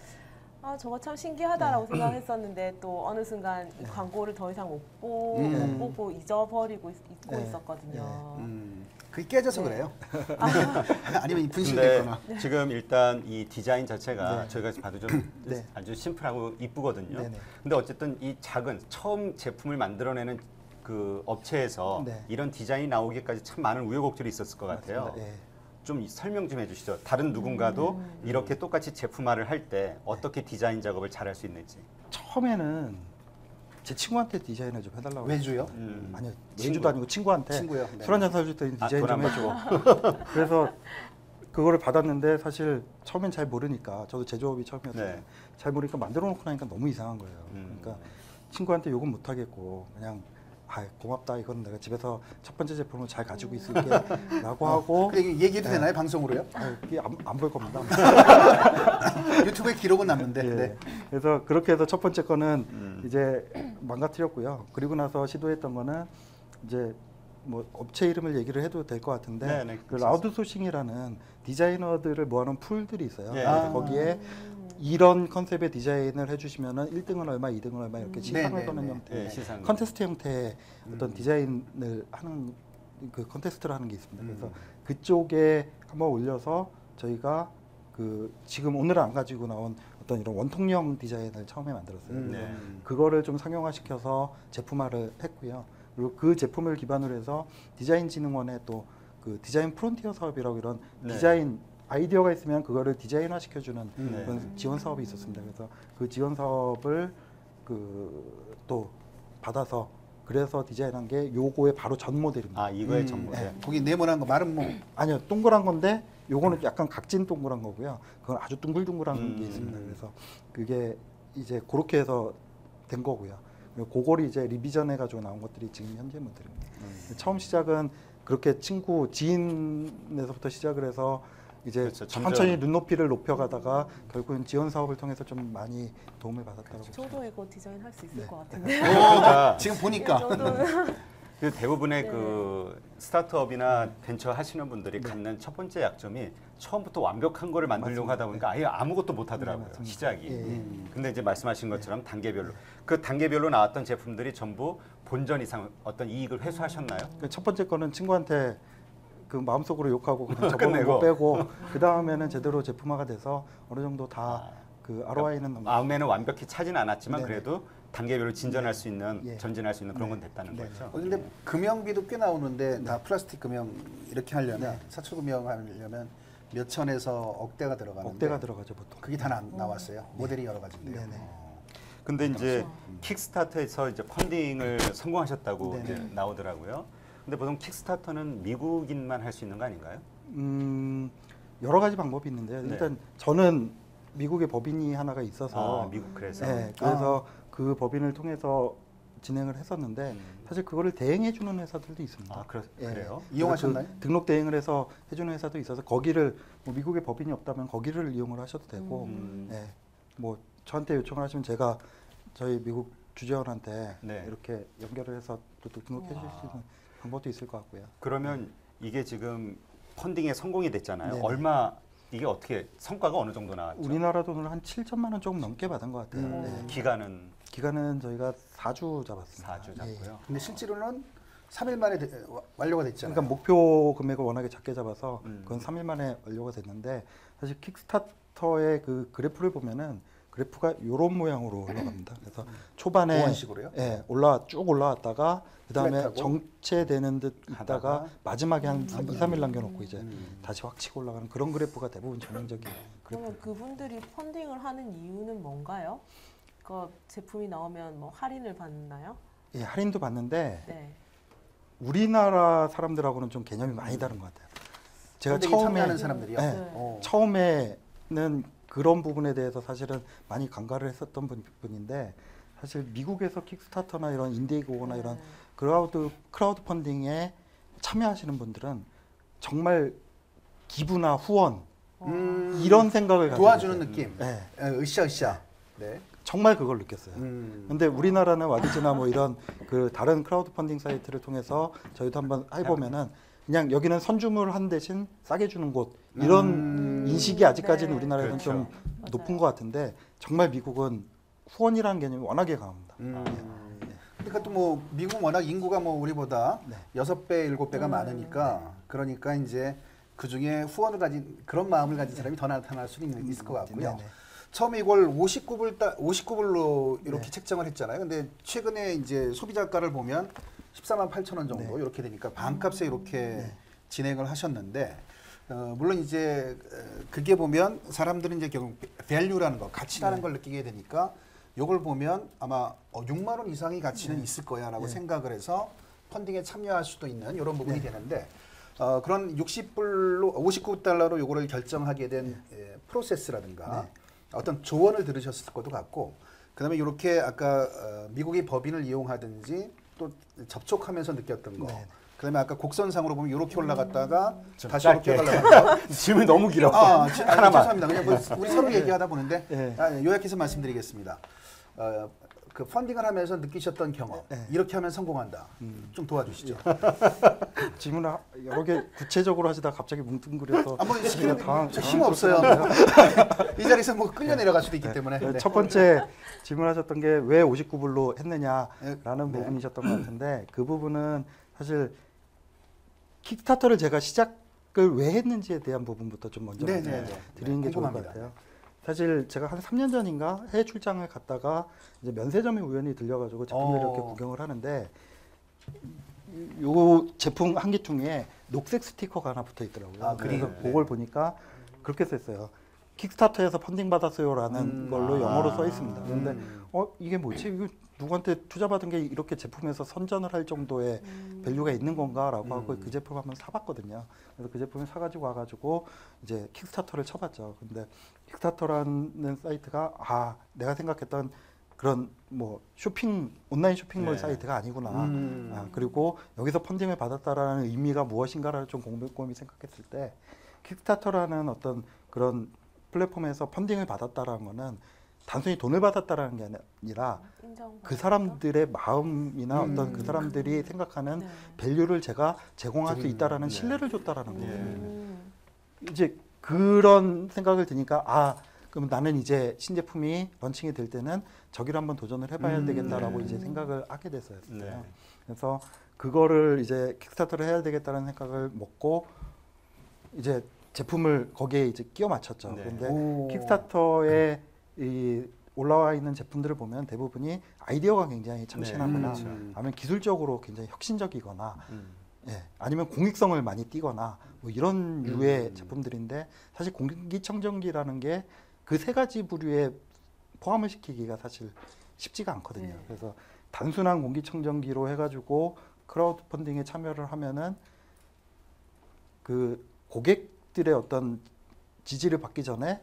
아 저거 참 신기하다라고 네. 생각했었는데 또 어느 순간 이 광고를 더 이상 못, 보, 음. 못 보고 잊어버리고 있, 잊고 네. 있었거든요. 음, 그게 깨져서 네. 그래요. 아니면 근데 분실됐거나. 지금 일단 이 디자인 자체가 네. 저희가 봐도 좀 네. 아주 심플하고 이쁘거든요. 네네. 근데 어쨌든 이 작은 처음 제품을 만들어내는 그 업체에서 네. 이런 디자인이 나오기까지 참 많은 우여곡절이 있었을 것 같아요. 좀 설명 좀 해주시죠. 다른 누군가도 음. 이렇게 똑같이 제품화를 할 때 어떻게 디자인 작업을 잘 할 수 있는지. 처음에는 제 친구한테 디자인을 좀 해달라고 외주요? 음. 아니요 친구. 외주도 아니고 친구한테 친구요? 네. 술 한잔 사줄 때 아, 디자인 돈좀한 해줘. 그래서 그거를 받았는데 사실 처음엔 잘 모르니까 저도 제조업이 처음이었어요. 네. 잘 모르니까 만들어 놓고 나니까 너무 이상한 거예요. 음. 그러니까 친구한테 욕은 못 하겠고 그냥 아 고맙다 이건 내가 집에서 첫 번째 제품을 잘 가지고 있을게라고 하고 그 얘기, 얘기해도 되나요 방송으로요? 안볼 겁니다. 유튜브에 기록은 남는데. 예. 네. 그래서 그렇게 해서 첫 번째 거는 음. 이제 망가뜨렸고요. 그리고 나서 시도했던 거는 이제 뭐 업체 이름을 얘기를 해도 될 것 같은데 네, 네, 그 라우드소싱이라는 디자이너들을 모아놓은 풀들이 있어요. 예. 그래서 아. 거기에 이런 컨셉의 디자인을 해주시면은 1등은 얼마, 2등은 얼마 이렇게 시상을 네, 네, 거는 네. 형태의 예, 시상. 컨테스트 형태의 어떤 디자인을 하는 그 컨테스트를 하는 게 있습니다. 그래서 음. 그쪽에 한번 올려서 저희가 그 지금 오늘 안 가지고 나온 어떤 이런 원통형 디자인을 처음에 만들었어요. 음. 네. 그거를 좀 상용화시켜서 제품화를 했고요. 그리고 그 제품을 기반으로 해서 디자인 진흥원의 또 그 디자인 프론티어 사업이라고 이런 네. 디자인 아이디어가 있으면 그거를 디자인화 시켜주는 네. 그런 지원 사업이 있었습니다. 그래서 그 지원 사업을 그 또 받아서 그래서 디자인한 게 요거의 바로 전 모델입니다. 아 이거의 음, 전 모델. 네. 거기 네모난 거 말은 뭐 아니요, 동그란 건데 요거는 약간 각진 동그란 거고요. 그건 아주 둥글둥글한 음. 게 있습니다. 그래서 그게 이제 그렇게 해서 된 거고요. 그걸 이제 리비전 해 가지고 나온 것들이 지금 현재 모델입니다. 음. 처음 시작은 그렇게 친구 지인에서부터 시작을 해서 이제 그렇죠. 천천히 눈높이를 높여가다가 결국은 지원 사업을 통해서 좀 많이 도움을 받았다고 저도 이거 디자인 할 수 있을 네. 것 같은데. 그러니까 지금 예, 보니까 저도 그 대부분의 네. 그 스타트업이나 벤처 하시는 분들이 갖는 첫 번째 약점이 처음부터 완벽한 거를 만들려고 맞습니다. 하다 보니까 아예 아무것도 못 하더라고요. 네. 시작이. 예, 예. 음. 근데 이제 말씀하신 것처럼 단계별로 그 단계별로 나왔던 제품들이 전부 본전 이상 어떤 이익을 회수하셨나요? 그 첫 번째 거는 친구한테 그 마음속으로 욕하고 그냥 끝내고. 거 빼고 그 다음에는 제대로 제품화가 돼서 어느 정도 다 그 ROI는 넘 마음에는 완벽히 차진 않았지만 네네. 그래도 단계별로 진전할 수 있는 예. 전진할 수 있는 그런 건 네. 됐다는 네. 거죠. 어, 근데 금형비도 꽤 나오는데 다 플라스틱 금형 이렇게 하려면 네. 사출 금형 하려면 몇 천에서 억대가 들어가는데 억대가 들어가죠 보통. 그게 다 나, 나왔어요. 모델이 여러 가지인데요. 네네. 어. 근데 이제 킥스타터에서 이제 펀딩을 성공하셨다고 네네. 이제 나오더라고요. 근데 보통 킥스타터는 미국인만 할 수 있는 거 아닌가요? 음 여러 가지 방법이 있는데요. 네. 일단 저는 미국의 법인이 하나가 있어서 아, 미국 그래서. 네, 그래서 그 법인을 통해서 진행을 했었는데 음. 사실 그거를 대행해 주는 회사들도 있습니다. 아, 그렇, 예. 그래요? 이용하셨나요? 그 등록 대행을 해서 해주는 회사도 있어서 거기를 뭐 미국에 법인이 없다면 거기를 이용을 하셔도 되고, 음. 예, 뭐 저한테 요청을 하시면 제가 저희 미국 주재원한테 네. 이렇게 연결을 해서 또, 또 등록해 주실 수 있는 방법도 있을 것 같고요. 그러면 이게 지금 펀딩에 성공이 됐잖아요. 네네. 얼마 이게 어떻게 성과가 어느 정도 나왔죠? 우리나라 돈으로 한 7천만 원 조금 넘게 받은 것 같아요. 음. 네. 기간은 기간은 저희가 4주 잡았습니다. 4주 예. 잡고요. 근데 실제로는 3일 만에 되- 와- 완료가 됐잖아요. 그러니까 목표 금액을 워낙에 작게 잡아서 음. 그건 3일 만에 완료가 됐는데 사실 킥스타터의 그 그래프를 보면은 그래프가 이런 모양으로 올라갑니다. 그래서 초반에? 예, 올라 쭉 올라왔다가 그다음에? 정체되는 듯 있다가 마지막에 한 2, 3일 남겨 놓고 이제 음. 다시 확 치고 올라가는 그런 그래프가 대부분 전형적인 그러면 그래프. 그분들이 펀딩을 하는 이유는 뭔가요? 그 제품이 나오면 뭐 할인을 받나요? 예, 할인도 받는데 네. 우리나라 사람들하고는 좀 개념이 많이 다른 것 같아요. 제가 처음에 참여하는 사람들이요. 네. 어. 처음에는 그런 부분에 대해서 사실은 많이 간과를 했었던 분, 분인데 사실 미국에서 킥스타터나 이런 인디고고나 이런 네. 크라우드 크라우드 펀딩에 참여하시는 분들은 정말 기부나 후원 음, 이런 생각을 도와주는. 느낌. 네, 에, 으쌰 으쌰. 네. 정말 그걸 느꼈어요. 음. 근데 우리나라는 와디즈나 뭐 이런 그 다른 크라우드 펀딩 사이트를 통해서 저희도 한번 해보면은 그냥 여기는 선주물 한 대신 싸게 주는 곳 이런 음. 인식이 아직까지는 네. 우리나라에는 그렇죠. 좀 맞아요. 높은 것 같은데 정말 미국은 후원이라는 개념이 워낙에 강합니다. 음. 그러니까 또 뭐 미국 워낙 인구가 뭐 우리보다 네. 여섯 배 일곱 배가 음. 많으니까 그러니까 이제 그 중에 후원을 가진 그런 마음을 가진 사람이 더 나타날 수 있는 있을 것 같고요. 네네. 처음에 이걸 59불 따, 59불로 이렇게 네. 책정을 했잖아요. 근데 최근에 이제 소비자가를 보면 14만 8천 원 정도 네. 이렇게 되니까 반값에 이렇게 네. 진행을 하셨는데 어, 물론 이제 어, 그게 보면 사람들은 이제 결국 밸류라는 거 가치라는 네. 걸 느끼게 되니까 요걸 보면 아마 어, 6만 원 이상의 가치는 있을 거야라고 네. 생각을 해서 펀딩에 참여할 수도 있는 이런 부분이 네. 되는데 어, 그런 60불로 59달러로 요거를 결정하게 된 예, 프로세스라든가 네. 어떤 조언을 들으셨을 것도 같고 그다음에 이렇게 아까 어, 미국의 법인을 이용하든지 또 접촉하면서 느꼈던 거. 네. 그다음에 아까 곡선상으로 보면 이렇게 올라갔다가 좀 다시 짧게. 이렇게 올라갔다. 질문이 너무 길어. 아, 지- 아, 하나만. 죄송합니다. 그냥 뭐 우리 서로 얘기하다 보는데 네. 아, 요약해서 말씀드리겠습니다. 어, 그 펀딩을 하면서 느끼셨던 경험 네. 이렇게 하면 성공한다. 음. 좀 도와주시죠. 질문을 하- 여러 개 구체적으로 하시다 가 갑자기 뭉뚱그려서 아, 뭐 시키는 힘 없어요. 이 자리에서 뭐 끌려 내려갈 수도 있기 때문에. 네. 첫 번째 질문하셨던 게 왜 59불로 네. 했느냐라는 부분이셨던 것 같은데 그 부분은 사실 킥스타터를 제가 시작을 왜 했는지에 대한 부분부터 좀 먼저 네, 네, 말씀을 네. 드리는 게 좋을 것. 같아요. 사실 제가 한 3년 전인가 해외 출장을 갔다가 이제 면세점에 우연히 들려가지고 제품을 어. 이렇게 구경을 하는데 요 제품 한개 중에 녹색 스티커가 하나 붙어 있더라고요. 아, 그래서 그래요? 그걸 보니까 그렇게 썼어요. 킥스타터에서 펀딩 받았어요라는 음. 걸로 아. 영어로 써 있습니다. 근데 음. 어 이게 뭐지? 이거 누구한테 투자받은 게 이렇게 제품에서 선전을 할 정도의 밸류가 있는 건가라고 하고 음. 그 제품 한번 사봤거든요. 그래서 그 제품을 사가지고 와가지고 이제 킥스타터를 쳐봤죠. 근데 킥스타터라는 사이트가 아 내가 생각했던 그런 뭐 쇼핑 온라인 쇼핑몰 네. 사이트가 아니구나. 음. 아, 그리고 여기서 펀딩을 받았다라는 의미가 무엇인가를 좀 곰곰이 생각했을 때 킥스타터라는 어떤 그런 플랫폼에서 펀딩을 받았다라는 거는 단순히 돈을 받았다라는 게 아니라. 그 사람들의 마음이나 음. 어떤 그 사람들이 생각하는 네. 밸류를 제가 제공할 수 음, 있다라는 네. 신뢰를 줬다라는 예. 거거든요. 음. 이제 그런 생각을 드니까 아 그럼 나는 이제 신제품이 런칭이 될 때는 저기를 한번 도전을 해봐야 음, 되겠다라고 네. 이제 생각을 하게 됐어요. 네. 그래서 그거를 이제 킥스타터를 해야 되겠다는 생각을 먹고 이제 제품을 거기에 이제 끼워 맞췄죠. 네. 근데 오. 킥스타터에 이 올라와 있는 제품들을 보면 대부분이 아이디어가 굉장히 참신하거나 그렇죠. 아니면 기술적으로 굉장히 혁신적이거나 음. 예, 아니면 공익성을 많이 띠거나 뭐 이런 음. 유의 제품들인데 사실 공기청정기라는 게 그 세 가지 부류에 포함을 시키기가 사실 쉽지가 않거든요. 네. 그래서 단순한 공기청정기로 해가지고 크라우드 펀딩에 참여를 하면은 그 고객들의 어떤 지지를 받기 전에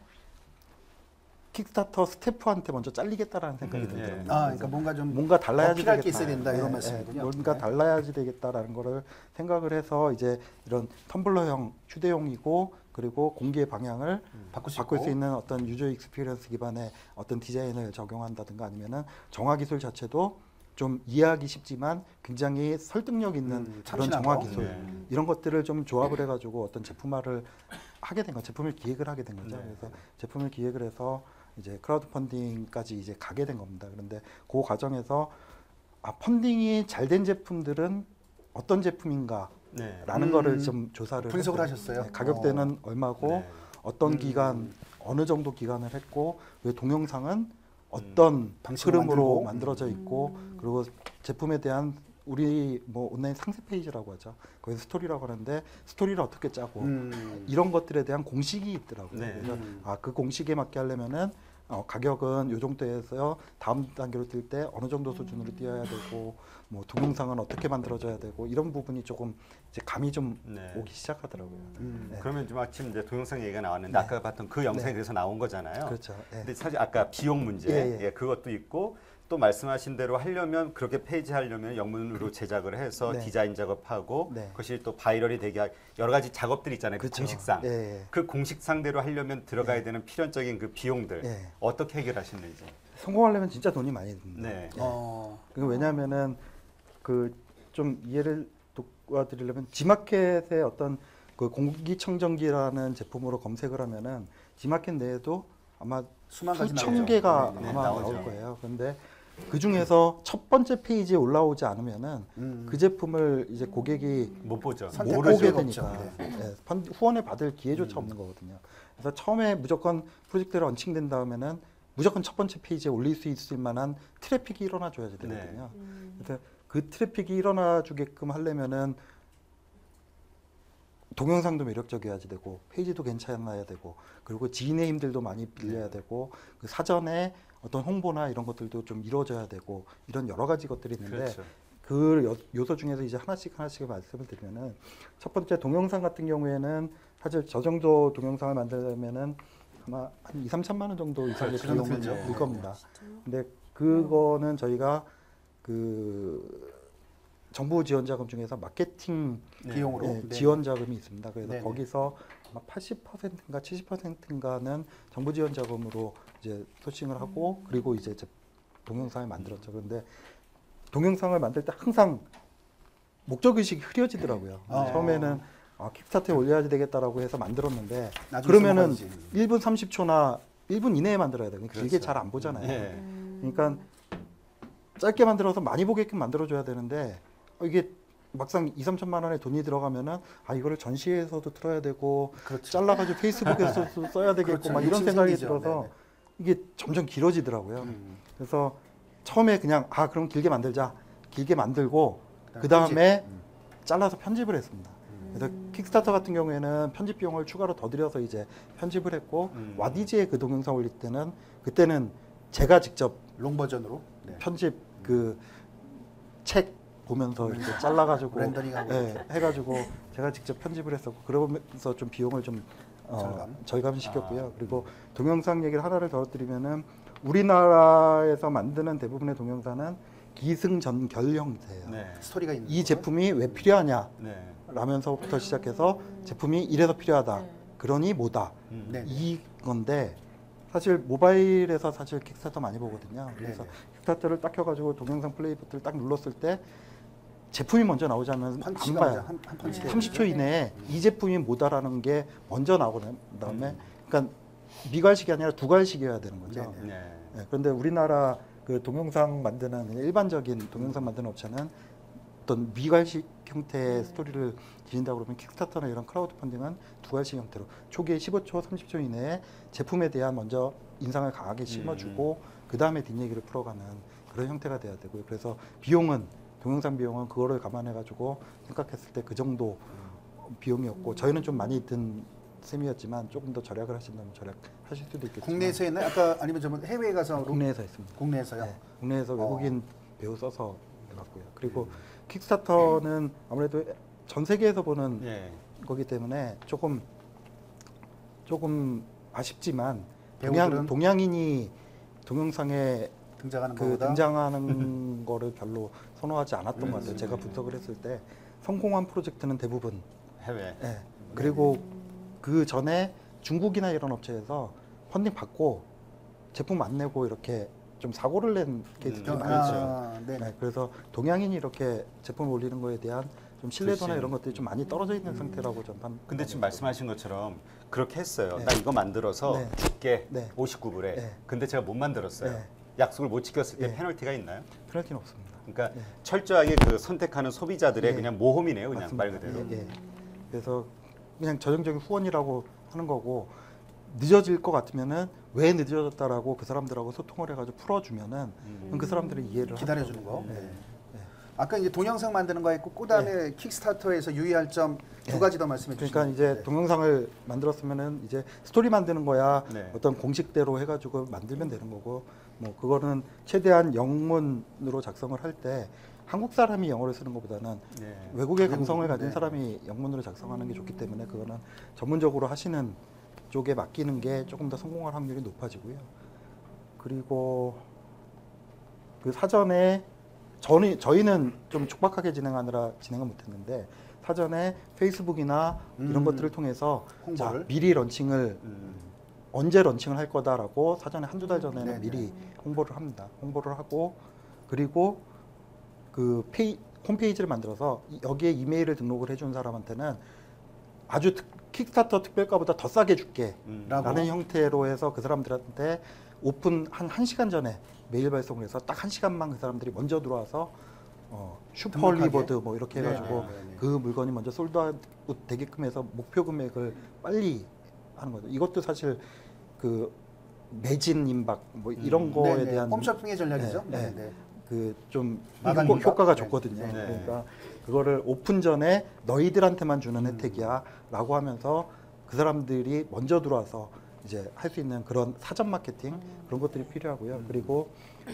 킥스타터 스태프한테 먼저 잘리겠다라는 생각이 음, 들더라고요. 예. 아, 그러니까 뭔가 좀 뭔가 달라야지 어필할 게 되겠다. 있어야 된다 이런 예, 말씀이군요. 예, 뭔가 네. 달라야지 되겠다라는 거를 생각을 해서 이제 이런 텀블러형 휴대용이고 그리고 공기의 방향을 바꿀 수 바꿀 있고. 수 있는 어떤 user experience 기반의 어떤 디자인을 적용한다든가 아니면은 정화 기술 자체도 좀 이해하기 쉽지만 굉장히 설득력 있는 음, 그런 정화 거. 기술 네. 이런 것들을 좀 조합을 해가지고 어떤 제품화를 하게 된 거, 제품을 기획을 하게 된 거죠. 네. 그래서 제품을 기획을 해서 이제 크라우드 펀딩까지 이제 가게 된 겁니다. 그런데 그 과정에서 아 펀딩이 잘 된 제품들은 어떤 제품인가라는 네. 거를 음, 좀 조사를 분석을 했어요. 하셨어요? 네, 가격대는 얼마고 네. 어떤 음. 기간 어느 정도 기간을 했고 왜 동영상은 어떤 방식을 흐름으로 만들고. 만들어져 있고 그리고 제품에 대한 우리 뭐 온라인 상세 페이지라고 하죠. 거기 스토리라고 하는데 스토리를 어떻게 짜고 음. 이런 것들에 대한 공식이 있더라고요. 네. 그래서 음. 아그 공식에 맞게 하려면은 어, 가격은 요 정도에서 다음 단계로 뛸 때 어느 정도 수준으로 뛰어야 되고 뭐 동영상은 어떻게 만들어져야 되고 이런 부분이 조금 이제 감이 좀 네. 오기 시작하더라고요. 음. 네. 그러면 좀 마침 이제 동영상 얘기가 나왔는데 아까 봤던 그 영상에 네. 대해서 나온 거잖아요. 그렇죠. 예. 근데 사실 아까 비용 문제 예, 예. 예, 그것도 있고 또 말씀하신 대로 하려면 그렇게 페이지 하려면 영문으로 제작을 해서 네. 디자인 작업하고 네. 그것이 또 viral이 되게 하- 여러 가지 작업들이 있잖아요. 그 그렇죠. 공식상. 예, 예. 그 공식상대로 하려면 들어가야 되는 필연적인 그 비용들 예. 어떻게 해결하시는지. 성공하려면 진짜 돈이 많이 듭니다. 네. 어. 그 왜냐하면은 그 좀 이해를 도와드리려면 지마켓의 어떤 그 공기청정기라는 제품으로 검색을 하면은 지마켓 내에도 아마 수만 가지 수천 나오죠. 개가 네, 네, 아마 나오죠. 나올 거예요. 그런데 그 중에서 첫 번째 페이지에 올라오지 않으면은 음. 그 제품을 이제 고객이 못 보죠. 못 선택할 보게 수가 되니까 없죠. 네. 예, 펀- 후원을 받을 기회조차 음. 없는 거거든요. 그래서 처음에 무조건 프로젝트를 런칭된 다음에는 무조건 첫 번째 페이지에 올릴 수 있을 만한 트래픽이 일어나 줘야 네. 되거든요. 음. 그래서 그 트래픽이 일어나 주게끔 하려면은 동영상도 매력적이어야지 되고 페이지도 괜찮아야 되고 그리고 지인의 힘들도 많이 빌려야 되고 그 사전에 어떤 홍보나 이런 것들도 좀 이루어져야 되고 이런 여러 가지 것들이 있는데 그렇죠. 그 요- 요소 중에서 이제 하나씩 하나씩 말씀을 드리면은 첫 번째 동영상 같은 경우에는 사실 저 정도 동영상을 만들려면은 아마 한 2, 3천만 원 정도 이상의 그 정도 비용이 들죠. 들 겁니다. 근데 그거는 저희가 그 정부 지원 자금 중에서 마케팅 비용으로 예, 네. 지원 자금이 있습니다. 그래서 네네. 거기서 아마 80%인가 70%인가는 정부 지원 자금으로 이제 소싱을 하고 그리고 이제 제 동영상을 만들었죠. 그런데 동영상을 만들 때 항상 목적 의식이 흐려지더라고요. 아. 처음에는 아, 킥스타트에 올려야 되겠다라고 해서 만들었는데 그러면은 써먹어야지. 1분 30초나 1분 이내에 만들어야 돼요. 길게 그렇죠. 잘안 보잖아요. 예. 그러니까 짧게 만들어서 많이 보게끔 만들어줘야 되는데 어, 이게 막상 2, 3천만 원의 돈이 들어가면은 아 이거를 전시회에서도 틀어야 되고 그렇죠. 잘라가지고 페이스북에서도 써야 되겠고 그렇죠. 막 이런 생각이 생기죠. 들어서 네네. 이게 점점 길어지더라고요. 음. 그래서 처음에 그냥 아 그럼 길게 만들자 길게 만들고 그 다음에. 음. 잘라서 편집을 했습니다. 그래서 킥스타터 같은 경우에는 편집 비용을 추가로 더 들여서 이제 편집을 했고 음. 와디즈에 그 동영상 올릴 때는 그때는 제가 직접 long 버전으로 네. 편집 그 책 보면서 이렇게 잘라가지고 예, 해가지고 제가 직접 편집을 했었고 그러면서 좀 비용을 좀 어, 절감? 절감을 시켰고요. 아. 그리고 동영상 얘기를 하나를 더 드리면은 우리나라에서 만드는 대부분의 동영상은 기승전결 형태예요. 네. 스토리가 있는 이. 제품이 왜 필요하냐? 네. 라면서부터 시작해서 제품이 이래서 필요하다. 네. 그러니 뭐다. 음. 네. 이건데 사실 모바일에서 사실 킥스타터 많이 보거든요. 그래서 네네. 킥스타터를 딱 켜가지고 동영상 플레이 버튼을 딱 눌렀을 때 제품이 먼저 나오자면 안 봐요. 한, 한 펀치. 네. 30초 이내에 이 제품이 뭐다라는 게 먼저 나오는 다음에 음. 그러니까 미괄식이 아니라 두괄식이어야 되는 거죠. 네. 네, 그런데 우리나라 그 동영상 만드는 일반적인 동영상 만드는 업체는 어떤 미괄식 형태의 스토리를 지닌다 그러면 킥스타터나 이런 크라우드 펀딩은 두괄식 형태로 초기에 15초, 30초 이내에 제품에 대한 먼저 인상을 강하게 심어주고 그 다음에 뒷얘기를 풀어가는 그런 형태가 돼야 되고요. 그래서 비용은 동영상 비용은 그거를 감안해가지고 생각했을 때 그 정도 비용이었고 저희는 좀 많이 든 셈이었지만 조금 더 절약을 하신다면 절약하실 수도 있겠지만 국내에서 했나요? 아까 아니면 좀 해외에 가서 로- 국내에서 했습니다. 국내에서요. 네, 국내에서 어. 외국인 배우 써서 해봤고요. 그리고 킥스타터는 아무래도 전 세계에서 보는 예. 거기 때문에 조금 조금 아쉽지만 배우들은? 동양 동양인이 동영상에 등장하는 그 거보다 등장하는 거를 별로 선호하지 않았던 것 음. 같아요. 제가 분석을 했을 때 성공한 프로젝트는 대부분 해외. 예. 그리고 그 전에 중국이나 이런 업체에서 펀딩 받고 제품 안 내고 이렇게 좀 사고를 낸 케이스들이 음, 그렇죠. 있어요. 아, 네. 네, 그래서 동양인이 이렇게 제품을 올리는 거에 대한 좀 신뢰도나 불신. 이런 것들이 좀 많이 떨어져 있는 상태라고 저는 판. 근데 지금 말씀하신 것처럼 그렇게 했어요. 네. 나 이거 만들어서 네. 줄게. 네. 59불에. 네. 근데 제가 못 만들었어요. 네. 약속을 못 지켰을 때 네. 페널티가 있나요? 페널티는 없습니다. 그러니까 네. 철저하게 그 선택하는 소비자들의 네. 그냥 모험이네요, 그냥 맞습니다. 말 그대로. 예, 예. 그래서 그냥 전형적인 후원이라고 하는 거고 늦어질 것 같으면은 왜 늦어졌다라고 그 사람들하고 소통을 해가지고 풀어주면은 음. 그럼 그 사람들은 이해를 기다려주는 거. 네. 네. 네. 아까 이제 동영상 만드는 거 했고 그다음에 킥스타터에서 유의할 점두 네. 가지 더 말씀해 주시면 그러니까 이제 동영상을 만들었으면은 이제 스토리 만드는 거야 네. 어떤 공식대로 해가지고 만들면 되는 거고 뭐 그거는 최대한 영문으로 작성을 할 때 한국 사람이 영어를 쓰는 것보다는 네. 외국의 감성을 가진 네. 사람이 영문으로 작성하는 게 좋기 때문에 그거는 전문적으로 하시는 쪽에 맡기는 게 조금 더 성공할 확률이 높아지고요. 그리고 그 사전에 저는 저희는 좀 촉박하게 진행하느라 진행을 못했는데 사전에 페이스북이나 이런 음. 것들을 통해서 자? 미리 launching을 음. 언제 launching을 할 거다라고 사전에 한두 달 전에는 네네. 미리 홍보를 합니다. 홍보를 하고 그리고 그 페이, 홈페이지를 만들어서 이- 여기에 이메일을 등록을 해준 사람한테는 아주 특, 킥스타터 특별가보다 더 싸게 줄게 음. 라는 형태로 해서 그 사람들한테 오픈 한 1시간 전에 메일 발송을 해서 딱 한시간만 그 사람들이 먼저 들어와서 어, 슈퍼 등록하게? early bird 뭐 이렇게 네, 해가지고 네, 네, 네. 그 물건이 먼저 sold out 되게끔 해서 목표 금액을 빨리 하는 거죠. 이것도 사실 그 매진 임박 뭐 이런 음. 거에 네, 네. 대한 홈쇼핑의 전략이죠. 네, 네, 네. 네. 그좀 효과, 네. 좋거든요. 네. 그러니까 그거를 오픈 전에 너희들한테만 주는 혜택이야라고 하면서 그 사람들이 먼저 들어와서 이제 할 수 있는 그런 사전 마케팅 음. 그런 것들이 필요하고요. 그리고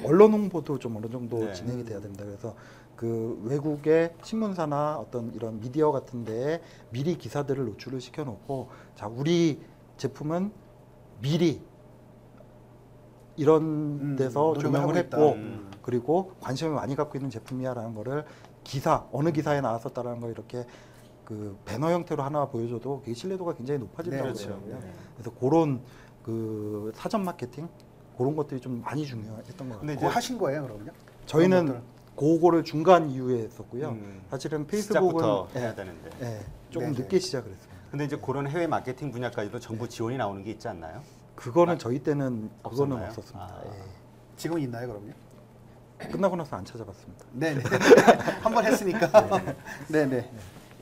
언론 홍보도 좀 어느 정도 네. 진행이 돼야 됩니다. 그래서 그 외국의 신문사나 어떤 이런 미디어 같은 데에 미리 기사들을 노출을 시켜놓고 자 우리 제품은 미리 이런 음, 데서 노력을 조명을. 했고 음. 그리고 관심을 많이 갖고 있는 제품이야라는 거를 기사 어느 기사에 나왔었다라는 걸 이렇게 그 배너 형태로 하나 보여줘도 그게 신뢰도가 굉장히 높아진다고 네, 그렇죠. 그러더라고요. 네. 그래서 그런 그 사전 마케팅 그런 것들이 좀 많이 중요했던 것 같아요. 근데 이제 하신 거예요, 그러면요? 저희는 그거를 중간 이후에 했었고요. 음, 사실은 페이스북은 시작부터 예, 해야 되는데. 예, 조금 네네. 늦게 시작을 했습니다. 근데 이제 그런 해외 마케팅 분야까지도 정부 네. 지원이 나오는 게 있지 않나요? 그거는 저희 때는 그거는 없었나요? 없었습니다. 아. 지금 있나요, 그럼요? 예. 끝나고 나서 안 찾아봤습니다. 네네. 한 번 했으니까. 네네.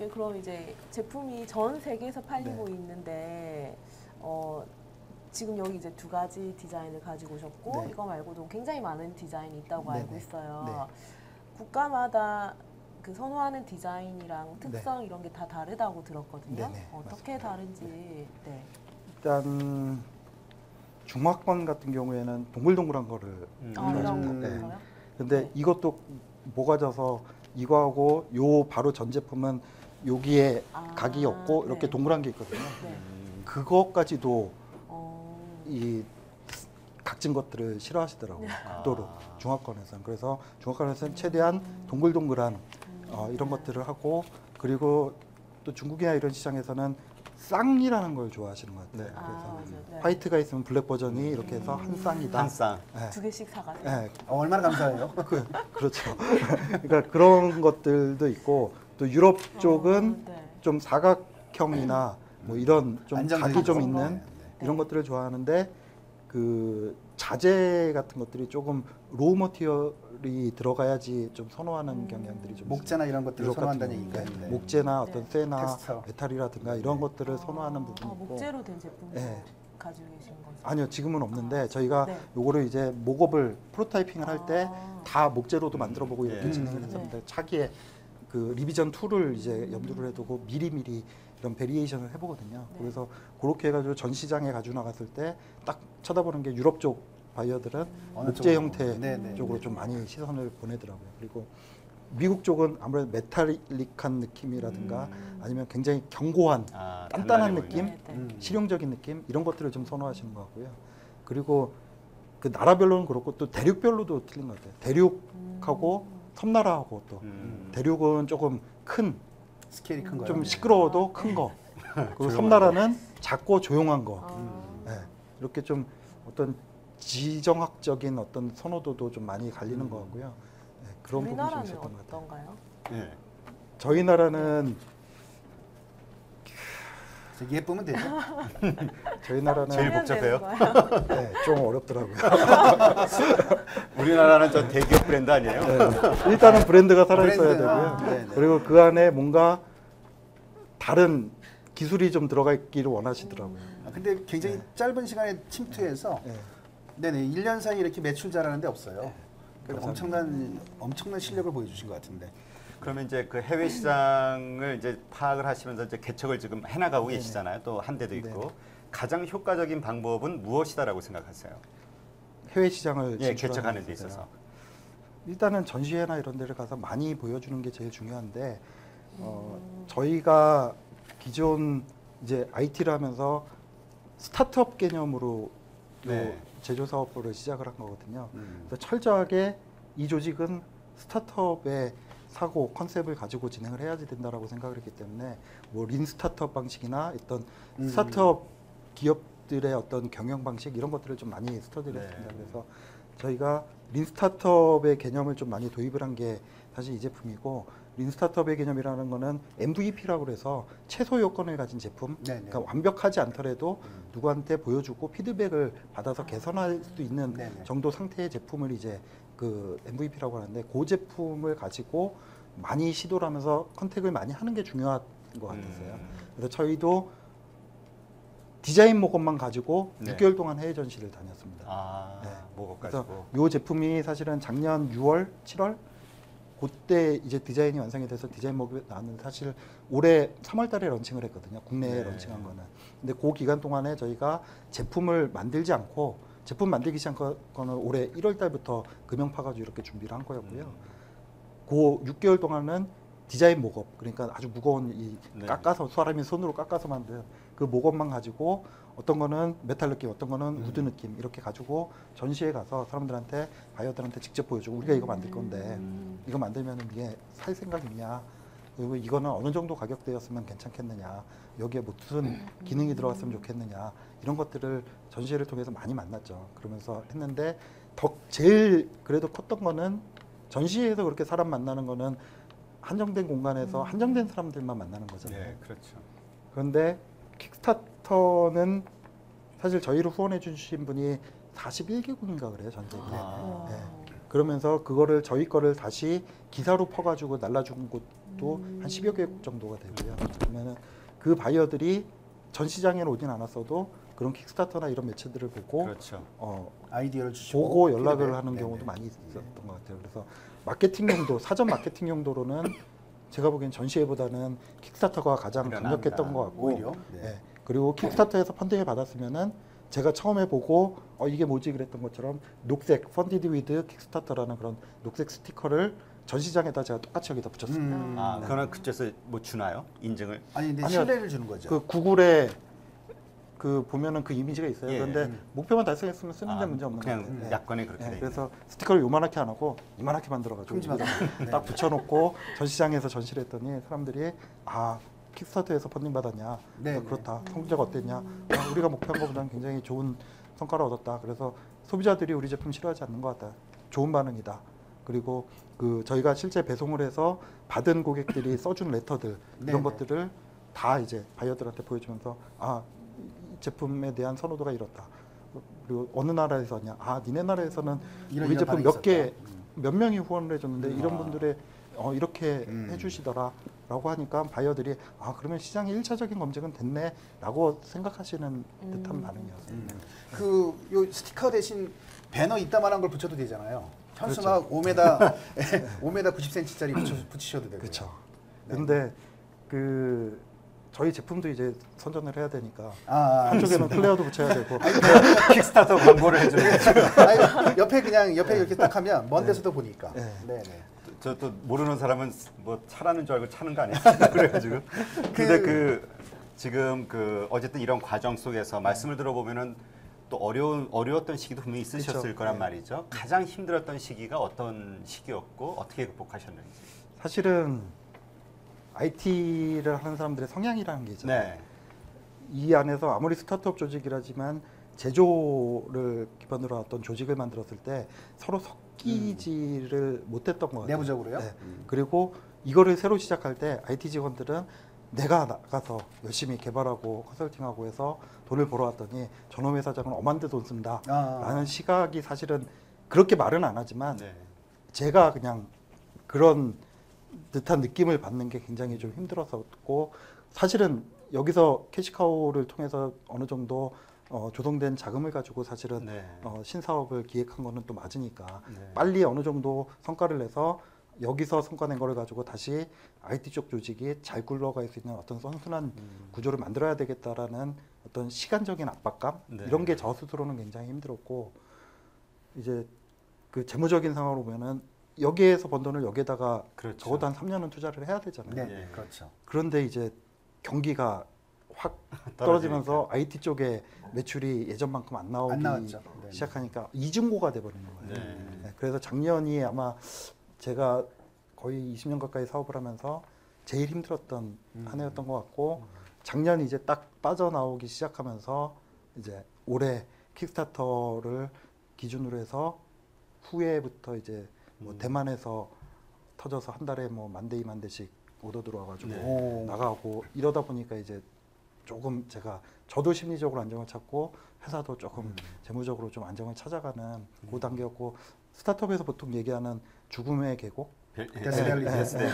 예, 그럼 이제 제품이 전 세계에서 팔리고 네. 있는데 어, 지금 여기 이제 두 가지 디자인을 가지고 오셨고 네. 이거 말고도 굉장히 많은 디자인이 있다고 네네. 알고 있어요. 네. 국가마다 그 선호하는 디자인이랑 특성 이런 게 다 다르다고 들었거든요. 네네, 어떻게 다른지 네. 일단 중화권 같은 경우에는 동글동글한 거를 음. 아, 이런 음. 네. 거요? 근데 네. 이것도 뭐가 져서 이거하고 요 바로 전 제품은 여기에 아, 각이 없고 이렇게 네. 동그란 게 있거든요. 네. 음, 그것까지도 어, 이 각진 것들을 싫어하시더라고요. 네. 극도로 아. 중화권에서는 그래서 중화권에서는 최대한 동글동글한 어, 이런 것들을 하고 그리고 또 중국이나 이런 시장에서는 쌍이라는 걸 좋아하시는 것 같아요. 네. 아, 그래서 맞아요. 네. 화이트가 있으면 블랙 버전이 이렇게 해서 한 쌍이다. 한 쌍. 예. 두 개씩 사가세요. 예, 어, 얼마나 감사해요. 그, 그렇죠. 그러니까 그런 것들도 있고 또 유럽 쪽은 어, 네. 좀 사각형이나 뭐 이런 좀 안정적인 각이 좀 거. 있는 네, 네. 이런 것들을 좋아하는데 그 자재 같은 것들이 조금 raw material이 들어가야지 좀 선호하는 음. 경향들이 좀 목재나 이런 것들을 유럽 같은 선호한다는 경우는. 얘기인가요? 네. 네. 목재나 네. 어떤 쇠나 텍스처. 메탈이라든가 이런 것들을 선호하는 아, 부분이 아, 있고 목재로 된 제품도 네. 가지고 계신 거죠? 아니요 지금은 없는데 아, 저희가 네. 요거를 이제 mockup을 prototyping을 할 때 아. 다 목재로도 만들어 보고 이렇게 예. 진행을 음. 했었는데 네. 차기에 그 revision 2를 이제 염두를 해두고 미리미리 이런 variation을 해보거든요. 네. 그래서 그렇게 해가지고 전 시장에 가지고 나갔을 때 딱 쳐다보는 게 유럽 쪽 바이어들은 목재 쪽으로? 형태 네, 네. 쪽으로 좀 많이 시선을 보내더라고요. 그리고 미국 쪽은 아무래도 metallic한 느낌이라든가 음. 아니면 굉장히 견고한 아, 단단한 느낌? 네, 네. 음. 실용적인 느낌 이런 것들을 좀 선호하시는 것 같고요. 그리고 그 나라별로는 그렇고 또 대륙별로도 틀린 것 같아요. 대륙하고 음. 섬나라하고 또 음. 대륙은 조금 큰, 스케일이 큰 거요. 좀 네. 시끄러워도 큰 거. 그리고 섬나라는 작고 조용한 거. 아. 네. 이렇게 좀 어떤 지정학적인 어떤 선호도도 좀 많이 갈리는 것 같고요. 네, 그런 부분이 좀 있었던 것 같아요. 어떤가요? 예. 저희 나라는 예쁘면 되죠. 저희 나라는 제일 복잡해요? 네, 좀 어렵더라고요. 우리나라는 저 대기업 브랜드 아니에요? 네. 일단은 브랜드가 살아 있어야 되고요. 아, 네, 네. 그리고 그 안에 뭔가 다른 기술이 좀 들어가 있기를 원하시더라고요. 아, 근데 굉장히 네. 짧은 시간에 침투해서 네. 네네 1년 사이 이렇게 매출 잘하는 데 없어요. 그래서 감사합니다. 엄청난 엄청난 실력을 보여주신 것 같은데. 그러면 이제 그 해외 시장을 이제 파악을 하시면서 이제 개척을 지금 해나가고 네네. 계시잖아요. 또 한 대도 있고 네네. 가장 효과적인 방법은 무엇이다라고 생각하세요? 해외 시장을 예, 개척하는 데. 있어서. 일단은 전시회나 이런 데를 가서 많이 보여주는 게 제일 중요한데 어, 음. 저희가 기존 이제 IT를 하면서 스타트업 개념으로 네. 요 제조 사업부를 시작을 한 거거든요. 음. 그래서 철저하게 이 조직은 스타트업의 사고 컨셉을 가지고 진행을 해야지 된다라고 생각을 했기 때문에 뭐 린 스타트업 방식이나 어떤 음. 스타트업 기업들의 어떤 경영 방식 이런 것들을 좀 많이 스터디를 네. 했습니다. 그래서 저희가 린 스타트업의 개념을 좀 많이 도입을 한 게 사실 이 제품이고 린 스타트업의 개념이라는 거는 MVP라고 그래서 최소 요건을 가진 제품 네네. 그러니까 완벽하지 않더라도 음. 누구한테 보여주고 피드백을 받아서 개선할 수 있는 네네. 정도 상태의 제품을 이제 그 MVP라고 하는데 그 제품을 가지고 많이 시도를 하면서 컨택을 많이 하는 게 중요한 것 같았어요. 음. 그래서 저희도 디자인 모건만 가지고 네. 6개월 동안 해외 전시를 다녔습니다. 아, 네. 그래서 가지고. 이 제품이 사실은 작년 6월, 7월 그때 이제 디자인이 완성이 돼서 디자인 mockup이 나왔는데 사실 올해 3월달에 launching을 했거든요. 국내에 네. launching한 거는. 근데 그 기간 동안에 저희가 제품을 만들지 않고 제품 만들기 시작한 거는 올해 1월달부터 금형 파가지고 이렇게 준비를 한 거였고요. 그 6개월 동안은 디자인 mockup 그러니까 아주 무거운 이 네. 깎아서 사람이 손으로 깎아서 만든 그 mockup만 가지고 어떤 거는 메탈 느낌 어떤 거는 음. wood 느낌 이렇게 가지고 전시회 가서 사람들한테 바이어들한테 직접 보여주고 우리가 이거 만들 건데 음. 이거 만들면 이게 살 생각 있냐? 그리고 이거는 어느 정도 가격대였으면 괜찮겠느냐? 여기에 뭐 무슨 기능이 들어갔으면 좋겠느냐? 이런 것들을 전시회를 통해서 많이 만났죠. 그러면서 했는데 더 제일 그래도 컸던 거는 전시회에서 그렇게 사람 만나는 거는 한정된 공간에서 한정된 사람들만 만나는 거잖아요. 네, 그렇죠. 그런데 킥스타 터는 사실 저희를 후원해 주신 분이 41개국인가 그래요 전 세계에 아. 네. 그러면서 그거를 저희 거를 다시 기사로 퍼가지고 날라준 곳도 음. 한 10여 개국 정도가 되고요. 그러면은 그 바이어들이 전 시장에는 오진 않았어도 그런 킥스타터나 이런 매체들을 보고 그렇죠. 어, 아이디어를 주시고 보고 연락을 피드백. 하는 네네. 경우도 많이 있었던 것 같아요. 그래서 마케팅 용도, 사전 마케팅 용도로는 제가 보기엔 전시회보다는 킥스타터가 가장. 강력했던 것 같고 오히려 네. 예. 그리고 킥스타터에서 funding을 받았으면은 제가 처음에 보고 어 이게 뭐지 그랬던 것처럼 녹색 funded with Kickstarter라는 그런 녹색 스티커를 전시장에다 제가 똑같이 여기다 붙였습니다. 음. 아, 그거는 그쪽에서 뭐 주나요? 인증을? 아니 근데 아니요. 신뢰를 주는 거죠. 그 구글에 그 보면은 그 이미지가 있어요. 예. 그런데 목표만 달성했으면 쓰는데 아, 문제 없는 그냥 것 같아요. 약관에 그렇게 예, 돼 있는. 그래서 스티커를 요만하게 안 하고 이만하게 만들어가지고 큼지막하게. 네. 딱 붙여놓고 전시장에서 전시를 했더니 사람들이 아 킥스타터에서 펀딩 받았냐 네, 네. 그렇다 성적 어땠냐 아, 우리가 목표한 것보다는 굉장히 좋은 성과를 얻었다 그래서 소비자들이 우리 제품 싫어하지 않는 것 같다 좋은 반응이다 그리고 그 저희가 실제 배송을 해서 받은 고객들이 써준 레터들 네, 이런 네. 것들을 다 이제 바이어들한테 보여주면서 아이 제품에 대한 선호도가 이렇다 그리고 어느 나라에서 왔냐 아 니네 나라에서는 이런 우리 이런 제품 몇 개. 음. 몇 명이 후원을 해줬는데 이런 아. 분들의 어, 이렇게 음. 해주시더라 라고 하니까 바이어들이 아 그러면 시장의 일차적인 검증은 됐네 라고 생각하시는 듯한 음. 반응이었어요. 음. 그요 스티커 대신 배너 이따만한 걸 붙여도 되잖아요. 현수막 5m 5m 90cm짜리 붙여, 붙이 셔도 되고요. 그렇죠. 네. 근데 그 저희 제품도 이제 선전을 해야 되니까 아, 아, 한쪽에는 클레어도 붙여야 되고 킥스타터 광고를 해주는 거죠. 아니, 옆에 그냥 옆에 이렇게 딱 하면 먼 데서도 보니까. 네. 네, 네. 저 또 모르는 사람은 뭐 차라는 줄 알고 차는 거 아니야? 그래가지고. 근데 그 지금 그 어쨌든 이런 과정 속에서 말씀을 들어보면은 또 어려운 어려웠던 시기도 분명히 있으셨을 그쵸. 거란 네. 말이죠. 가장 힘들었던 시기가 어떤 시기였고 어떻게 극복하셨는지. 사실은 IT를 하는 사람들의 성향이라는 게 있잖아요. 네. 이 안에서 아무리 스타트업 조직이라지만 제조를 기반으로 한 어떤 조직을 만들었을 때 서로 섞 이지를 못했던 것 같아요. 내부적으로요? 네. 음. 그리고 이거를 새로 시작할 때 IT 직원들은 내가 나가서 열심히 개발하고 컨설팅하고 해서 돈을 벌어왔더니 저놈 회사장은 엄한데 돈 쓴다. 아. 라는 시각이 사실은 그렇게 말은 안 하지만 네. 제가 그냥 그런 듯한 느낌을 받는 게 굉장히 좀 힘들었었고 사실은 여기서 캐시카우를 통해서 어느 정도 어, 조성된 자금을 가지고 사실은 네. 어, 신사업을 기획한 거는 또 맞으니까 네. 빨리 어느 정도 성과를 내서 여기서 성과 낸 거를 가지고 다시 IT 쪽 조직이 잘 굴러갈 수 있는 어떤 선순환 음. 구조를 만들어야 되겠다라는 어떤 시간적인 압박감 네. 이런 게 저 스스로는 굉장히 힘들었고 이제 그 재무적인 상황으로 보면은 여기에서 번 돈을 여기에다가 그렇죠. 적어도 한 3년은 투자를 해야 되잖아요. 네, 그렇죠. 그런데 이제 경기가 확 떨어지면서 IT 쪽에 매출이 예전만큼 안 나오기 안 나왔죠. 네. 시작하니까 이중고가 돼버리는 거예요. 네. 네, 그래서 작년이 아마 제가 거의 20년 가까이 사업을 하면서 제일 힘들었던 음. 한 해였던 것 같고 작년 이제 딱 빠져나오기 시작하면서 이제 올해 킥스타터를 기준으로 해서 후에부터 이제 뭐 음. 대만에서 터져서 한 달에 뭐 만 대, 이만 대씩 오더 들어와가지고 네. 오. 나가고 이러다 보니까 이제 조금 제가 저도 심리적으로 안정을 찾고 회사도 조금 음. 재무적으로 좀 안정을 찾아가는 그 단계였고 스타트업에서 보통 얘기하는 죽음의 계곡 별- 데스밸리. 네, 데스밸리.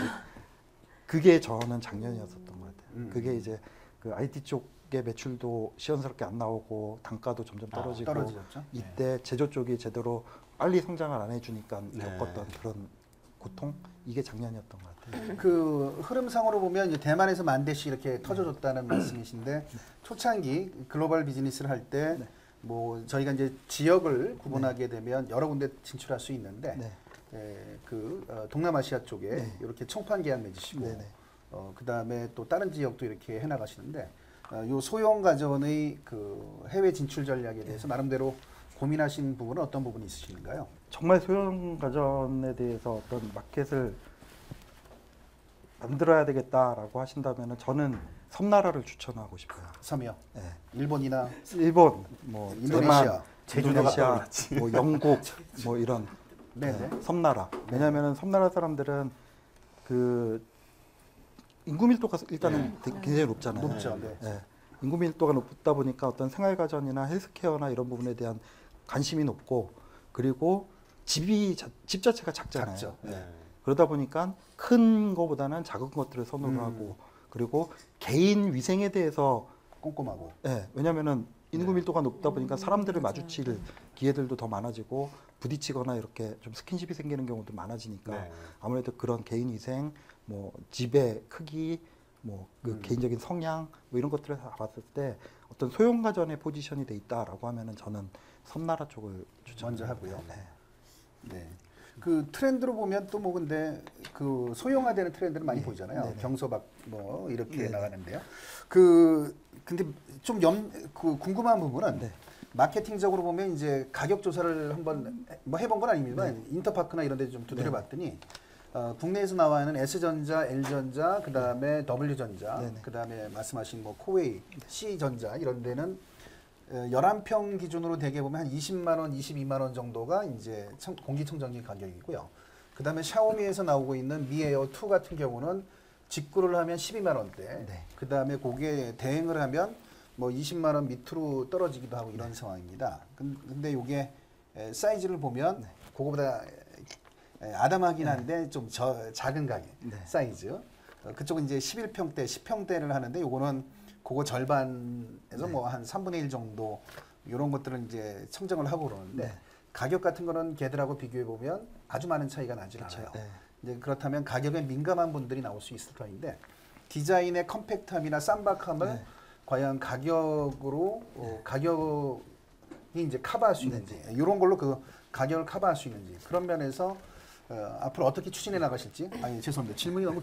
그게 저는 작년이었었던 것 같아요. 음. 그게 이제 그 IT 쪽의 매출도 시원스럽게 안 나오고 단가도 점점 아, 떨어지고 떨어지셨죠? 이때 제조 쪽이 제대로 빨리 성장을 안 해주니까 네. 겪었던 그런 보통 이게 작년이었던 것 같아요. 그 흐름상으로 보면 이제 대만에서 만 대씩 이렇게 터져줬다는 말씀이신데 초창기 글로벌 비즈니스를 할 때 뭐 저희가 이제 지역을 구분하게 되면 여러 군데 진출할 수 있는데 네. 에, 그 어, 동남아시아 쪽에 네. 이렇게 청판 계약 맺으시고 네, 네. 어, 그 다음에 또 다른 지역도 이렇게 해 나가시는데 어, 요 소형 가전의 그 해외 진출 전략에 대해서 나름대로 고민하신 부분은 어떤 부분이 있으신가요? 정말 소형 가전에 대해서 어떤 마켓을 만들어야 되겠다라고 하신다면 저는 섬나라를 추천하고 싶어요. 섬이요. 네. 일본이나 일본, 뭐 인도네시아, 대만, 인도네시아. 뭐 영국, 뭐 이런 네네. 네, 섬나라. 왜냐하면 섬나라 사람들은 그 인구 밀도가 일단은 되게 굉장히 높잖아요. 높죠. 네. 예. 인구 밀도가 높다 보니까 어떤 생활가전이나 헬스케어나 이런 부분에 대한 관심이 높고 그리고 집이 자- 집 자체가 작잖아요. 작죠. 네. 그러다 보니까 큰 거보다는 작은 것들을 선호를 음. 하고 그리고 개인 위생에 대해서 꼼꼼하고. 예, 왜냐면은 인구 밀도가 높다 보니까 음, 사람들을. 마주칠 기회들도 더 많아지고 부딪히거나 이렇게 좀 스킨십이 생기는 경우도 많아지니까 네. 아무래도 그런 개인 위생, 뭐 집의 크기, 뭐그 음. 개인적인 성향 뭐 이런 것들을 다 봤을 때 어떤 소형 가전의 포지션이 돼 있다라고 하면은 저는 섬나라 쪽을 추천 먼저 하고요. 네. 네. 그 트렌드로 보면 또 뭐 근데 그 소형화되는 트렌드를 많이 네. 보이잖아요. 네네. 경소박 뭐 이렇게 네네. 나가는데요. 그 근데 좀 염 그 궁금한 부분은 네. 마케팅적으로 보면 이제 가격 조사를 한번 해- 뭐 해본 건 아닙니다만 인터파크나 이런 데 좀 두드려 봤더니 어, 국내에서 나와 있는 S전자, L전자, 그다음에 W전자, 네네. 그다음에 말씀하신 뭐 코웨이, C전자 이런 데는 어, 11평 기준으로 대개 보면 한 20만 원, 22만 원 정도가 이제 청- 공기청정기 가격이고요. 그다음에 샤오미에서 나오고 있는 Mi Air 2 같은 경우는 직구를 하면 12만 원대. 네. 그다음에 그게 대행을 하면 뭐 20만 원 밑으로 떨어지기도 하고 이런 상황입니다. 근- 근데 이게 사이즈를 보면 네. 그거보다 에, 아담하긴 한데 좀 저, 작은 가격 네. 사이즈. 어, 그쪽은 이제 11평대, 10평대를 하는데 요거는 그거 절반에서 네. 뭐한 3분의 1 정도 이런 것들은 이제 청정을 하고 그러는데 네. 가격 같은 거는 걔들하고 비교해 보면 아주 많은 차이가 나질 그렇죠. 않아요. 네. 이제 그렇다면 가격에 민감한 분들이 나올 수 있을 터인데 디자인의 컴팩트함이나 쌈박함을 네. 과연 가격으로 어, 가격이 이제 커버할 수 있는지 이런 걸로 그 가격을 커버할 수 있는지 그런 면에서 어, 앞으로 어떻게 추진해 나가실지 아니 죄송합니다 질문이 너무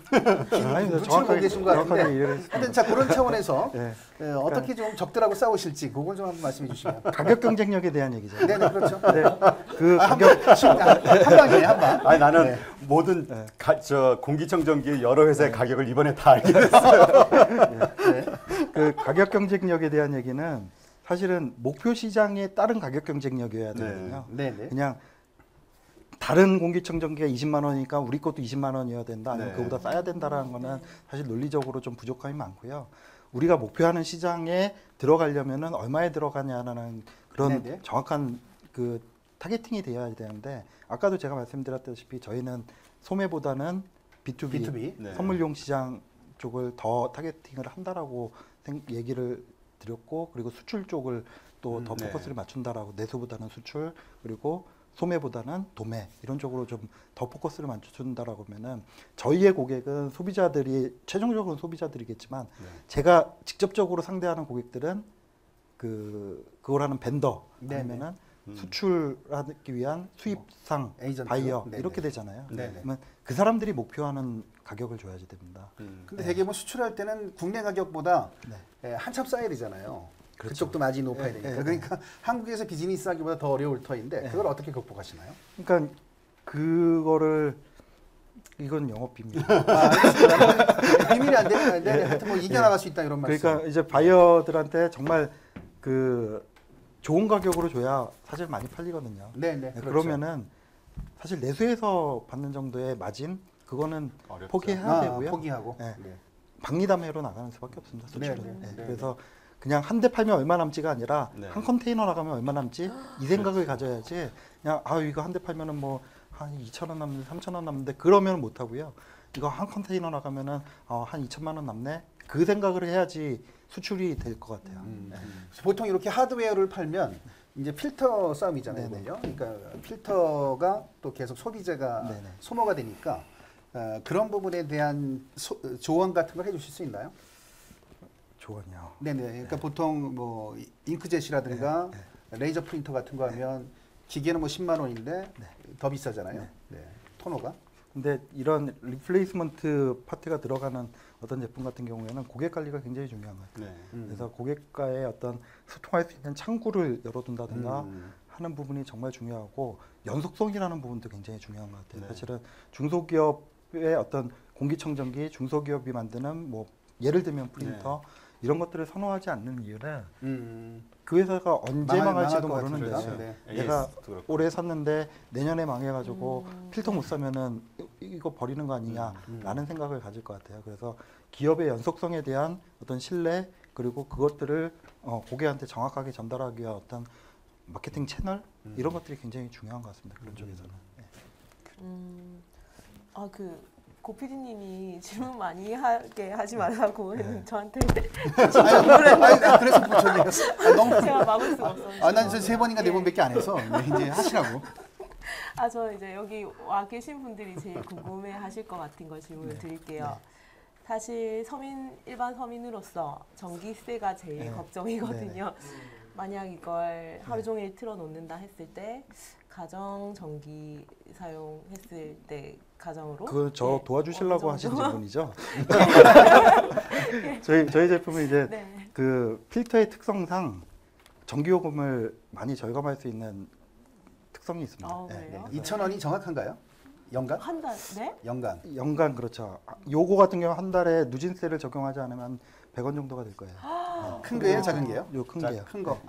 긴 아니, 눈치를 정확하게- 보고 계신 것 같은데. 하여튼 자 그런 차원에서 네. 에, 어떻게 좀 적들하고 싸우실지 그걸 좀 한번 말씀해 주시면 가격 경쟁력에 대한 얘기죠. 네, 네 그렇죠 네. 그 아, 한, 가격 방- 한 방이에요 한방 아니 나는 네. 모든 네. 가, 저 공기청정기 여러 회사의 가격을 이번에 다 알게 됐어요. 그 가격 경쟁력에 대한 얘기는 사실은 목표 시장에 따른 가격 경쟁력이어야 되거든요. 네, 네. 그냥 다른 공기청정기가 20만 원이니까 우리 것도 20만 원이어야 된다. 아니면 네. 그보다 싸야 된다라는 거는 사실 논리적으로 좀 부족함이 많고요. 우리가 목표하는 시장에 들어가려면은 얼마에 들어가냐라는 그런 네, 네. 정확한 그 타겟팅이 되어야 되는데 아까도 제가 말씀드렸다시피 저희는 소매보다는 B2B, B2B. 네. 선물용 시장 쪽을 더 targeting을 한다라고 생- 얘기를 드렸고 그리고 수출 쪽을 또더 음, 네. 포커스를 맞춘다라고 내수보다는 수출 그리고 소매보다는 도매 이런 쪽으로 좀 더 포커스를 맞춘다라고 하면은 저희의 고객은 소비자들이 최종적으로는 소비자들이겠지만 네. 제가 직접적으로 상대하는 고객들은 그 그걸 하는 vendor 네, 아니면은 음. 수출하기 위한 수입상 에이전트. 바이어 네, 이렇게 네. 되잖아요. 네, 네. 그러면 그 사람들이 목표하는 가격을 줘야지 됩니다. 음. 근데 대개 뭐 수출할 때는 국내 가격보다 네. 에, 한참 쌓여야 되잖아요. 그 그렇죠. 쪽도 마진이 높아야 예, 되니까. 예, 그러니까 한국에서 비즈니스 하기보다 더 어려울 터인데 예. 그걸 어떻게 극복하시나요? 그러니까 그거를 이건 영업비입니다. 아, 알겠습니다. 비밀이 안 되는데 하여튼 뭐 이겨나갈 수 있다 이런 말씀. 그러니까 이제 바이어들한테 정말 그 좋은 가격으로 줘야 사실 많이 팔리거든요. 네, 네. 네, 그렇죠. 그러면은 사실 내수에서 받는 정도의 마진 그거는 어렵죠. 포기해야 아, 되고요. 포기하고. 네. 네. 박리담회로 나가는 수밖에 없습니다. 네, 수출은. 네, 네, 네, 그래서 그냥 한 대 팔면 얼마 남지가 아니라 네. 한 컨테이너 나가면 얼마 남지 이 생각을 가져야지 그냥 아 이거 한 대 팔면은 뭐 한 2천 원 남는데 3천 원 남는데 그러면 못 하고요. 이거 한 컨테이너 나가면은 어, 한 2천만 원 남네. 그 생각을 해야지 수출이 될 것 같아요. 음. 네. 보통 이렇게 하드웨어를 팔면 이제 필터 싸움이잖아요. 이건요. 그러니까 필터가 또 계속 소비재가 네네. 소모가 되니까 어, 그런 부분에 대한 소- 조언 같은 걸 해주실 수 있나요? 조언이요. 네네. 그러니까 보통 뭐 잉크젯이라든가 네, 레이저 프린터 같은 거 하면 기계는 뭐 10만 원인데 더 비싸잖아요. 네. 토너가. 근데 이런 replacement part가 들어가는 어떤 제품 같은 경우에는 고객 관리가 굉장히 중요한 것 같아요. 네. 음. 그래서 고객과의 어떤 소통할 수 있는 창구를 열어둔다든가 음. 하는 부분이 정말 중요하고 연속성이라는 부분도 굉장히 중요한 것 같아요. 네. 사실은 중소기업의 어떤 공기청정기, 중소기업이 만드는 뭐 예를 들면 프린터 이런 것들을 선호하지 않는 이유는 음. 그 회사가 언제 망할- 망할지도 모르는데 같은데요? 네. 내가 AS. 올해 샀는데 내년에 망해가지고 음. 필터 못 사면은 이- 이거 버리는 거 음, 아니냐라는 생각을 가질 것 같아요. 그래서 기업의 연속성에 대한 어떤 신뢰 그리고 그것들을 어, 고객한테 정확하게 전달하기 위한 어떤 마케팅 채널 음. 이런 것들이 굉장히 중요한 것 같습니다. 그런 쪽에서는. 네. 음, 아, 그, 고피디님이 질문 많이 하게 하지 말라고 네. 저한테 아니, 그래서 뭐 저기 아, 너무 제가 막을 수가 없어요. 아, 난세 번인가 네 예. 번밖에 안 해서 네, 이제 하시라고. 아, 저 이제 여기 와 계신 분들이 제일 궁금해 하실 것 같은 걸 질문을 드릴게요. 사실 서민, 일반 서민으로서 전기세가 제일 네. 걱정이거든요. 만약 이걸 하루 종일 틀어놓는다 했을 때, 가정 전기 사용했을 때 가정으로 그걸 저 예, 도와주시려고 하신? 질문이죠. 저희 저희 제품은 이제 네. 그 필터의 특성상 전기 요금을 많이 절감할 수 있는 특성이 있습니다. 아, 예. 그래요? 2천 원이 정확한가요? 연간? 한 달, 네? 연간. 연간 그렇죠. 아, 요거 같은 경우 한 달에 누진세를 적용하지 않으면 100원 정도가 될 거예요. 큰 거예요, 작은 게요? 요큰 자, 게요. 큰 거.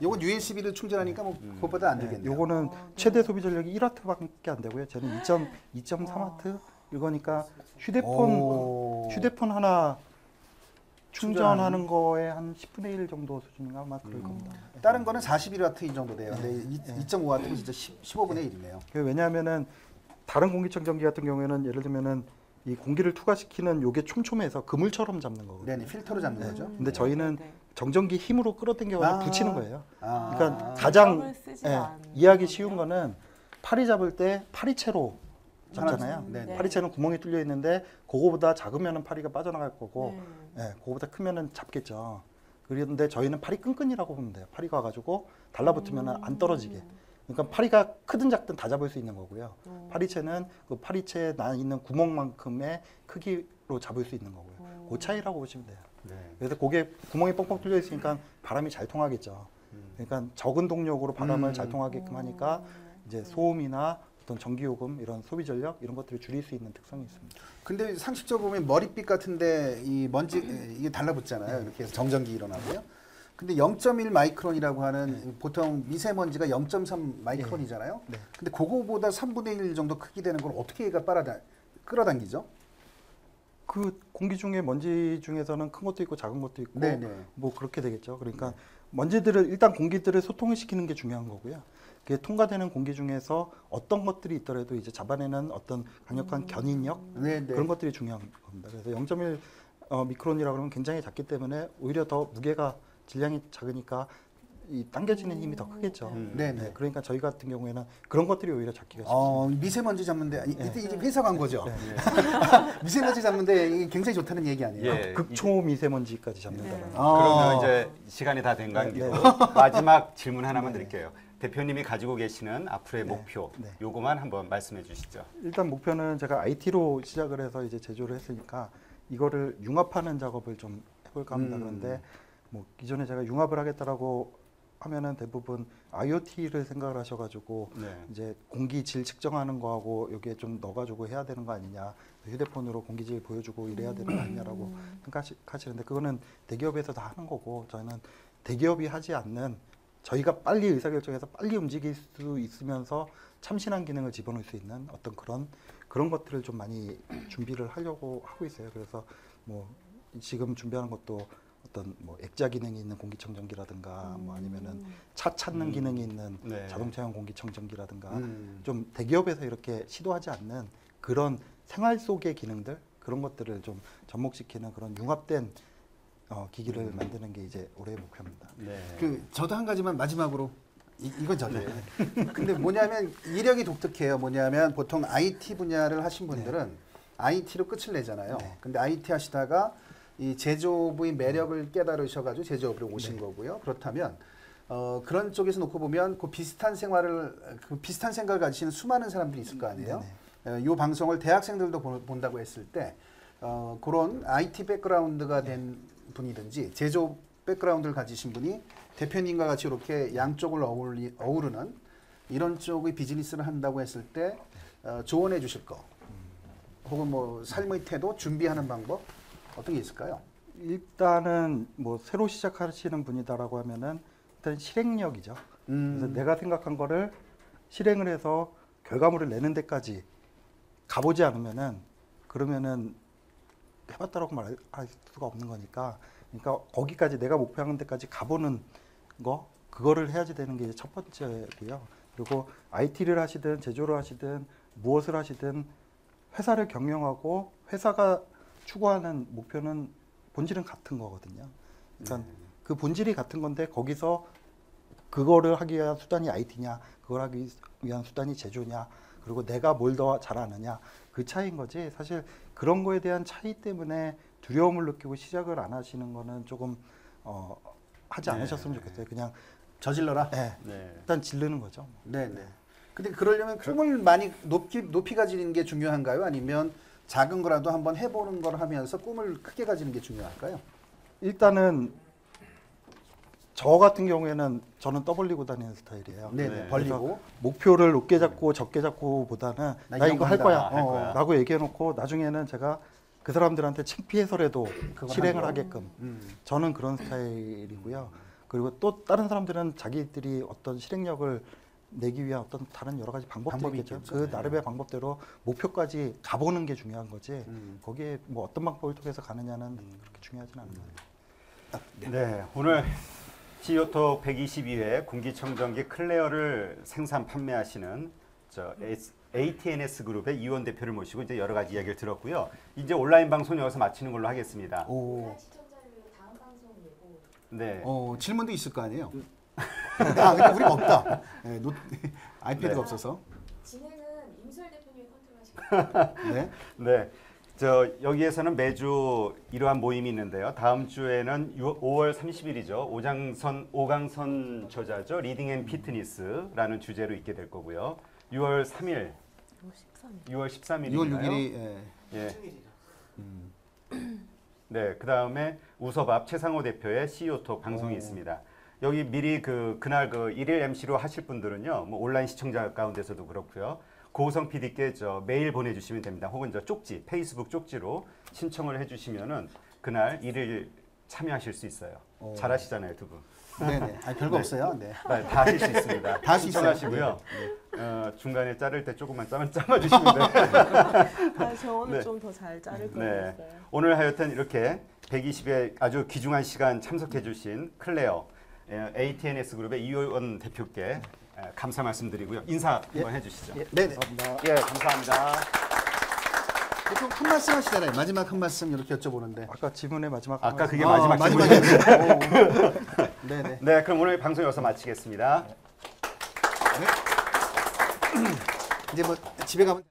아, 요건 USB를 충전하니까 뭐 음. 그것보다 안 네, 들겠네요. 요거는 어, 네. 최대 소비 전력이 1와트밖에 안 되고요. 저는 2.2.3 와트 이거니까 휴대폰 오. 휴대폰 하나 충전하는 거에 한 10분의 1 정도 수준인가 아마 그럴 음. 겁니다. 다른 거는 41와트 이 정도 돼요. 근데 이- 네. 2.5와트는 진짜 10, 15분의 1이네요. 그 왜냐하면은 다른 공기청정기 같은 경우에는 예를 들면은 이 공기를 투과시키는 요게 촘촘해서 그물처럼 잡는 거거든요. 네, 필터로 잡는 거죠. 근데 저희는 네, 네. 정전기 힘으로 끌어당겨서 아. 붙이는 거예요. 아. 그러니까 아. 가장 예, 이해하기. 쉬운 거는 파리 잡을 때 파리채로 잡잖아요. 네, 네. 파리채는 구멍이 뚫려 있는데 그거보다 작으면은 파리가 빠져나갈 거고, 네. 예, 그거보다 크면은 잡겠죠. 그런데 저희는 파리 끈끈이라고 보면 돼요. 파리가 와가지고 달라붙으면은 안 떨어지게. 그러니까 파리가 크든 작든 다 잡을 수 있는 거고요. 음. 파리채는 그 파리채에 나 있는 구멍만큼의 크기로 잡을 수 있는 거고요. 음. 그 차이라고 보시면 돼요. 네. 그래서 고개 구멍이 뻥뻥 뚫려 있으니까 바람이 잘 통하겠죠. 그러니까 적은 동력으로 바람을 음. 잘 통하게끔 하니까 이제 소음이나 어떤 전기요금 이런 소비 전력 이런 것들을 줄일 수 있는 특성이 있습니다. 근데 상식적으로 보면 머리빛 같은데 이 먼지 에, 이게 달라붙잖아요. 이렇게 해서 정전기 일어나고요. 근데 0.1 마이크론이라고 하는 보통 미세먼지가 0.3 마이크론이잖아요. 네. 근데 그거보다 3분의 1 정도 크기 되는 걸 어떻게 얘가 빨아다 끌어당기죠? 그 공기 중에 먼지 중에서는 큰 것도 있고 작은 것도 있고 네네. 뭐 그렇게 되겠죠. 그러니까 먼지들을 일단 공기들을 소통을 시키는 게 중요한 거고요. 그게 통과되는 공기 중에서 어떤 것들이 있더라도 이제 잡아내는 어떤 강력한 견인력 네, 네. 그런 것들이 중요한 겁니다. 그래서 0.1 어, 미크론이라고 그러면 굉장히 작기 때문에 오히려 더 무게가 질량이 작으니까 이 당겨지는 힘이 더 크겠죠. 음. 네, 네. 그러니까 저희 같은 경우에는 그런 것들이 오히려 잡기가 쉽습니다. 어, 미세먼지 잡는데 이- 이때 이제 회사 광고죠. 네. 미세먼지 잡는데 이게 굉장히 좋다는 얘기 아니에요? 예. 극초 미세먼지까지 잡는다는 네. 거. 아. 그러면 이제 시간이 다 된 관계로 네, 마지막 질문 하나만 드릴게요. 대표님이 가지고 계시는 앞으로의 네, 목표 네. 요거만 한번 말씀해 주시죠. 일단 목표는 제가 IT로 시작을 해서 이제 제조를 했으니까 이거를 융합하는 작업을 좀 해볼까 합니다. 음. 그런데 뭐 기존에 제가 융합을 하겠다라고 하면은 대부분 IoT를 생각을 하셔가지고 네. 이제 공기질 측정하는 거하고 여기에 좀 넣어가지고 해야 되는 거 아니냐 휴대폰으로 공기질 보여주고 이래야 되는 거 아니냐라고 생각하시는데 그거는 대기업에서 다 하는 거고 저는 대기업이 하지 않는 저희가 빨리 의사결정해서 빨리 움직일 수 있으면서 참신한 기능을 집어넣을 수 있는 어떤 그런 그런 것들을 좀 많이 준비를 하려고 하고 있어요. 그래서 뭐 지금 준비하는 것도 어떤 뭐 액자 기능이 있는 공기청정기라든가 뭐 아니면은 차 찾는 음. 기능이 있는 네. 자동차용 공기청정기라든가 음. 좀 대기업에서 이렇게 시도하지 않는 그런 생활 속의 기능들 그런 것들을 좀 접목시키는 그런 융합된 어, 기기를 만드는 게 이제 올해의 목표입니다. 네. 그 저도 한 가지만 마지막으로 이, 이건 저죠. 근데 뭐냐면 이력이 독특해요. 뭐냐면 보통 IT 분야를 하신 분들은 IT로 끝을 내잖아요. 근데 IT 하시다가 이 제조업의 매력을 깨달으셔가지고 제조업으로 오신 거고요. 그렇다면 어, 그런 쪽에서 놓고 보면 그 비슷한 생활을 그 비슷한 생각을 가지시는 수많은 사람들이 있을 거 아니에요. 어, 이 방송을 대학생들도 보- 본다고 했을 때 어, 그런 IT 백그라운드가 된 분이든지 제조 백그라운드를 가지신 분이 대표님과 같이 이렇게 양쪽을 어울리, 어우르는 이런 쪽의 비즈니스를 한다고 했을 때 어, 조언해 주실 거 혹은 뭐 삶의 태도 준비하는 방법 어떤 게 있을까요? 일단은 뭐 새로 시작하시는 분이다라고 하면은 일단 실행력이죠. 음. 그래서 내가 생각한 거를 실행을 해서 결과물을 내는 데까지 가보지 않으면은 그러면은 해봤다라고 말할 수가 없는 거니까 그러니까 거기까지 내가 목표하는 데까지 가보는 거 그거를 해야지 되는 게 첫 번째고요. 그리고 IT를 하시든 제조를 하시든 무엇을 하시든 회사를 경영하고 회사가 추구하는 목표는 본질은 같은 거거든요. 그러니까 그 본질이 같은 건데 거기서 그거를 하기 위한 수단이 IT냐, 그걸 하기 위한 수단이 제조냐, 그리고 내가 뭘 더 잘하느냐 그 차이인 거지. 사실 그런 거에 대한 차이 때문에 두려움을 느끼고 시작을 안 하시는 거는 조금 어, 하지 네. 않으셨으면 좋겠어요. 그냥 저질러라. 예, 네. 일단 지르는 거죠. 네, 네. 근데 그러려면 꿈을 많이 높이 높이 가지는 게 중요한가요? 아니면 작은 거라도 한번 해보는 걸 하면서 꿈을 크게 가지는 게 중요할까요? 일단은 저 같은 경우에는 저는 떠벌리고 다니는 스타일이에요. 네, 네. 네. 벌리고. 목표를 높게 잡고 적게 잡고 보다는 나 나 이런 이거 거 할. 거야, 할 거야. 어, 라고 얘기해놓고 나중에는 제가 그 사람들한테 창피해서라도 실행을. 하게끔 음. 저는 그런 스타일이고요. 그리고 또 다른 사람들은 자기들이 어떤 실행력을 내기 위한 어떤 다른 여러 가지 방법들이 있겠죠. 있겠죠. 그 네. 나름의 방법대로 목표까지 가보는 게 중요한 거지. 음. 거기에 뭐 어떤 방법을 통해서 가느냐는 그렇게 중요하진 않은 거예요. 네, 오늘 CEO TOK 122회 공기청정기 클레어를 생산 판매하시는 저 ATNS 그룹의 이우헌 대표를 모시고 이제 여러 가지 이야기를 들었고요. 이제 온라인 방송 여기서 마치는 걸로 하겠습니다. 오. 네. 어, 질문도 있을 거 아니에요? 아, 근데 우리가 없다. 네, 노, 아이패드가 네. 없어서. 진행은 임설 대표님이 컨트롤하시고 네. 네. 저 여기에서는 매주 이러한 모임이 있는데요. 다음 주에는 5월 30일이죠. 오장선 오강선 저자죠. reading and fitness라는 주제로 있게 될 거고요. 6월 3일, 13일. 6월 13일인가요? 6월 6일이 예. 예. 네, 그 다음에 우서밥 최상호 대표의 CEO TOK 방송이 오. 있습니다. 여기 미리 그 그날 그 일일 MC로 하실 분들은요, 뭐 온라인 시청자 가운데서도 그렇고요. 고우성 PD께 저 메일 보내주시면 됩니다. 혹은 저 쪽지, 페이스북 쪽지로 신청을 해주시면은 그날 일일 참여하실 수 있어요. 오. 잘하시잖아요, 두 분. 네네. 아, 별거 없어요. 네. 네, 다 하실 수 있습니다. 있어요. 신청하시고요. 어, 중간에 자를 때 조금만 짜면 짜주시면 돼요. 아, 저 오늘 네. 좀더 잘 자를 네. 거였어요. 오늘 하여튼 이렇게 120회 아주 귀중한 시간 참석해 주신 클레어 예, ATNS 그룹의 이효원 대표께 예, 감사 말씀드리고요. 인사 한번 해 주시죠. 예, 네네. 예, 감사합니다. 보통 한 말씀 하시잖아요. 마지막 한 말씀 이렇게 여쭤보는데. 아까 질문의 마지막 아까 그게 아, 마지막. 질문이었는데. 오. 네네. 네, 그럼 오늘 방송 여기서 마치겠습니다. 이제 뭐 집에 가면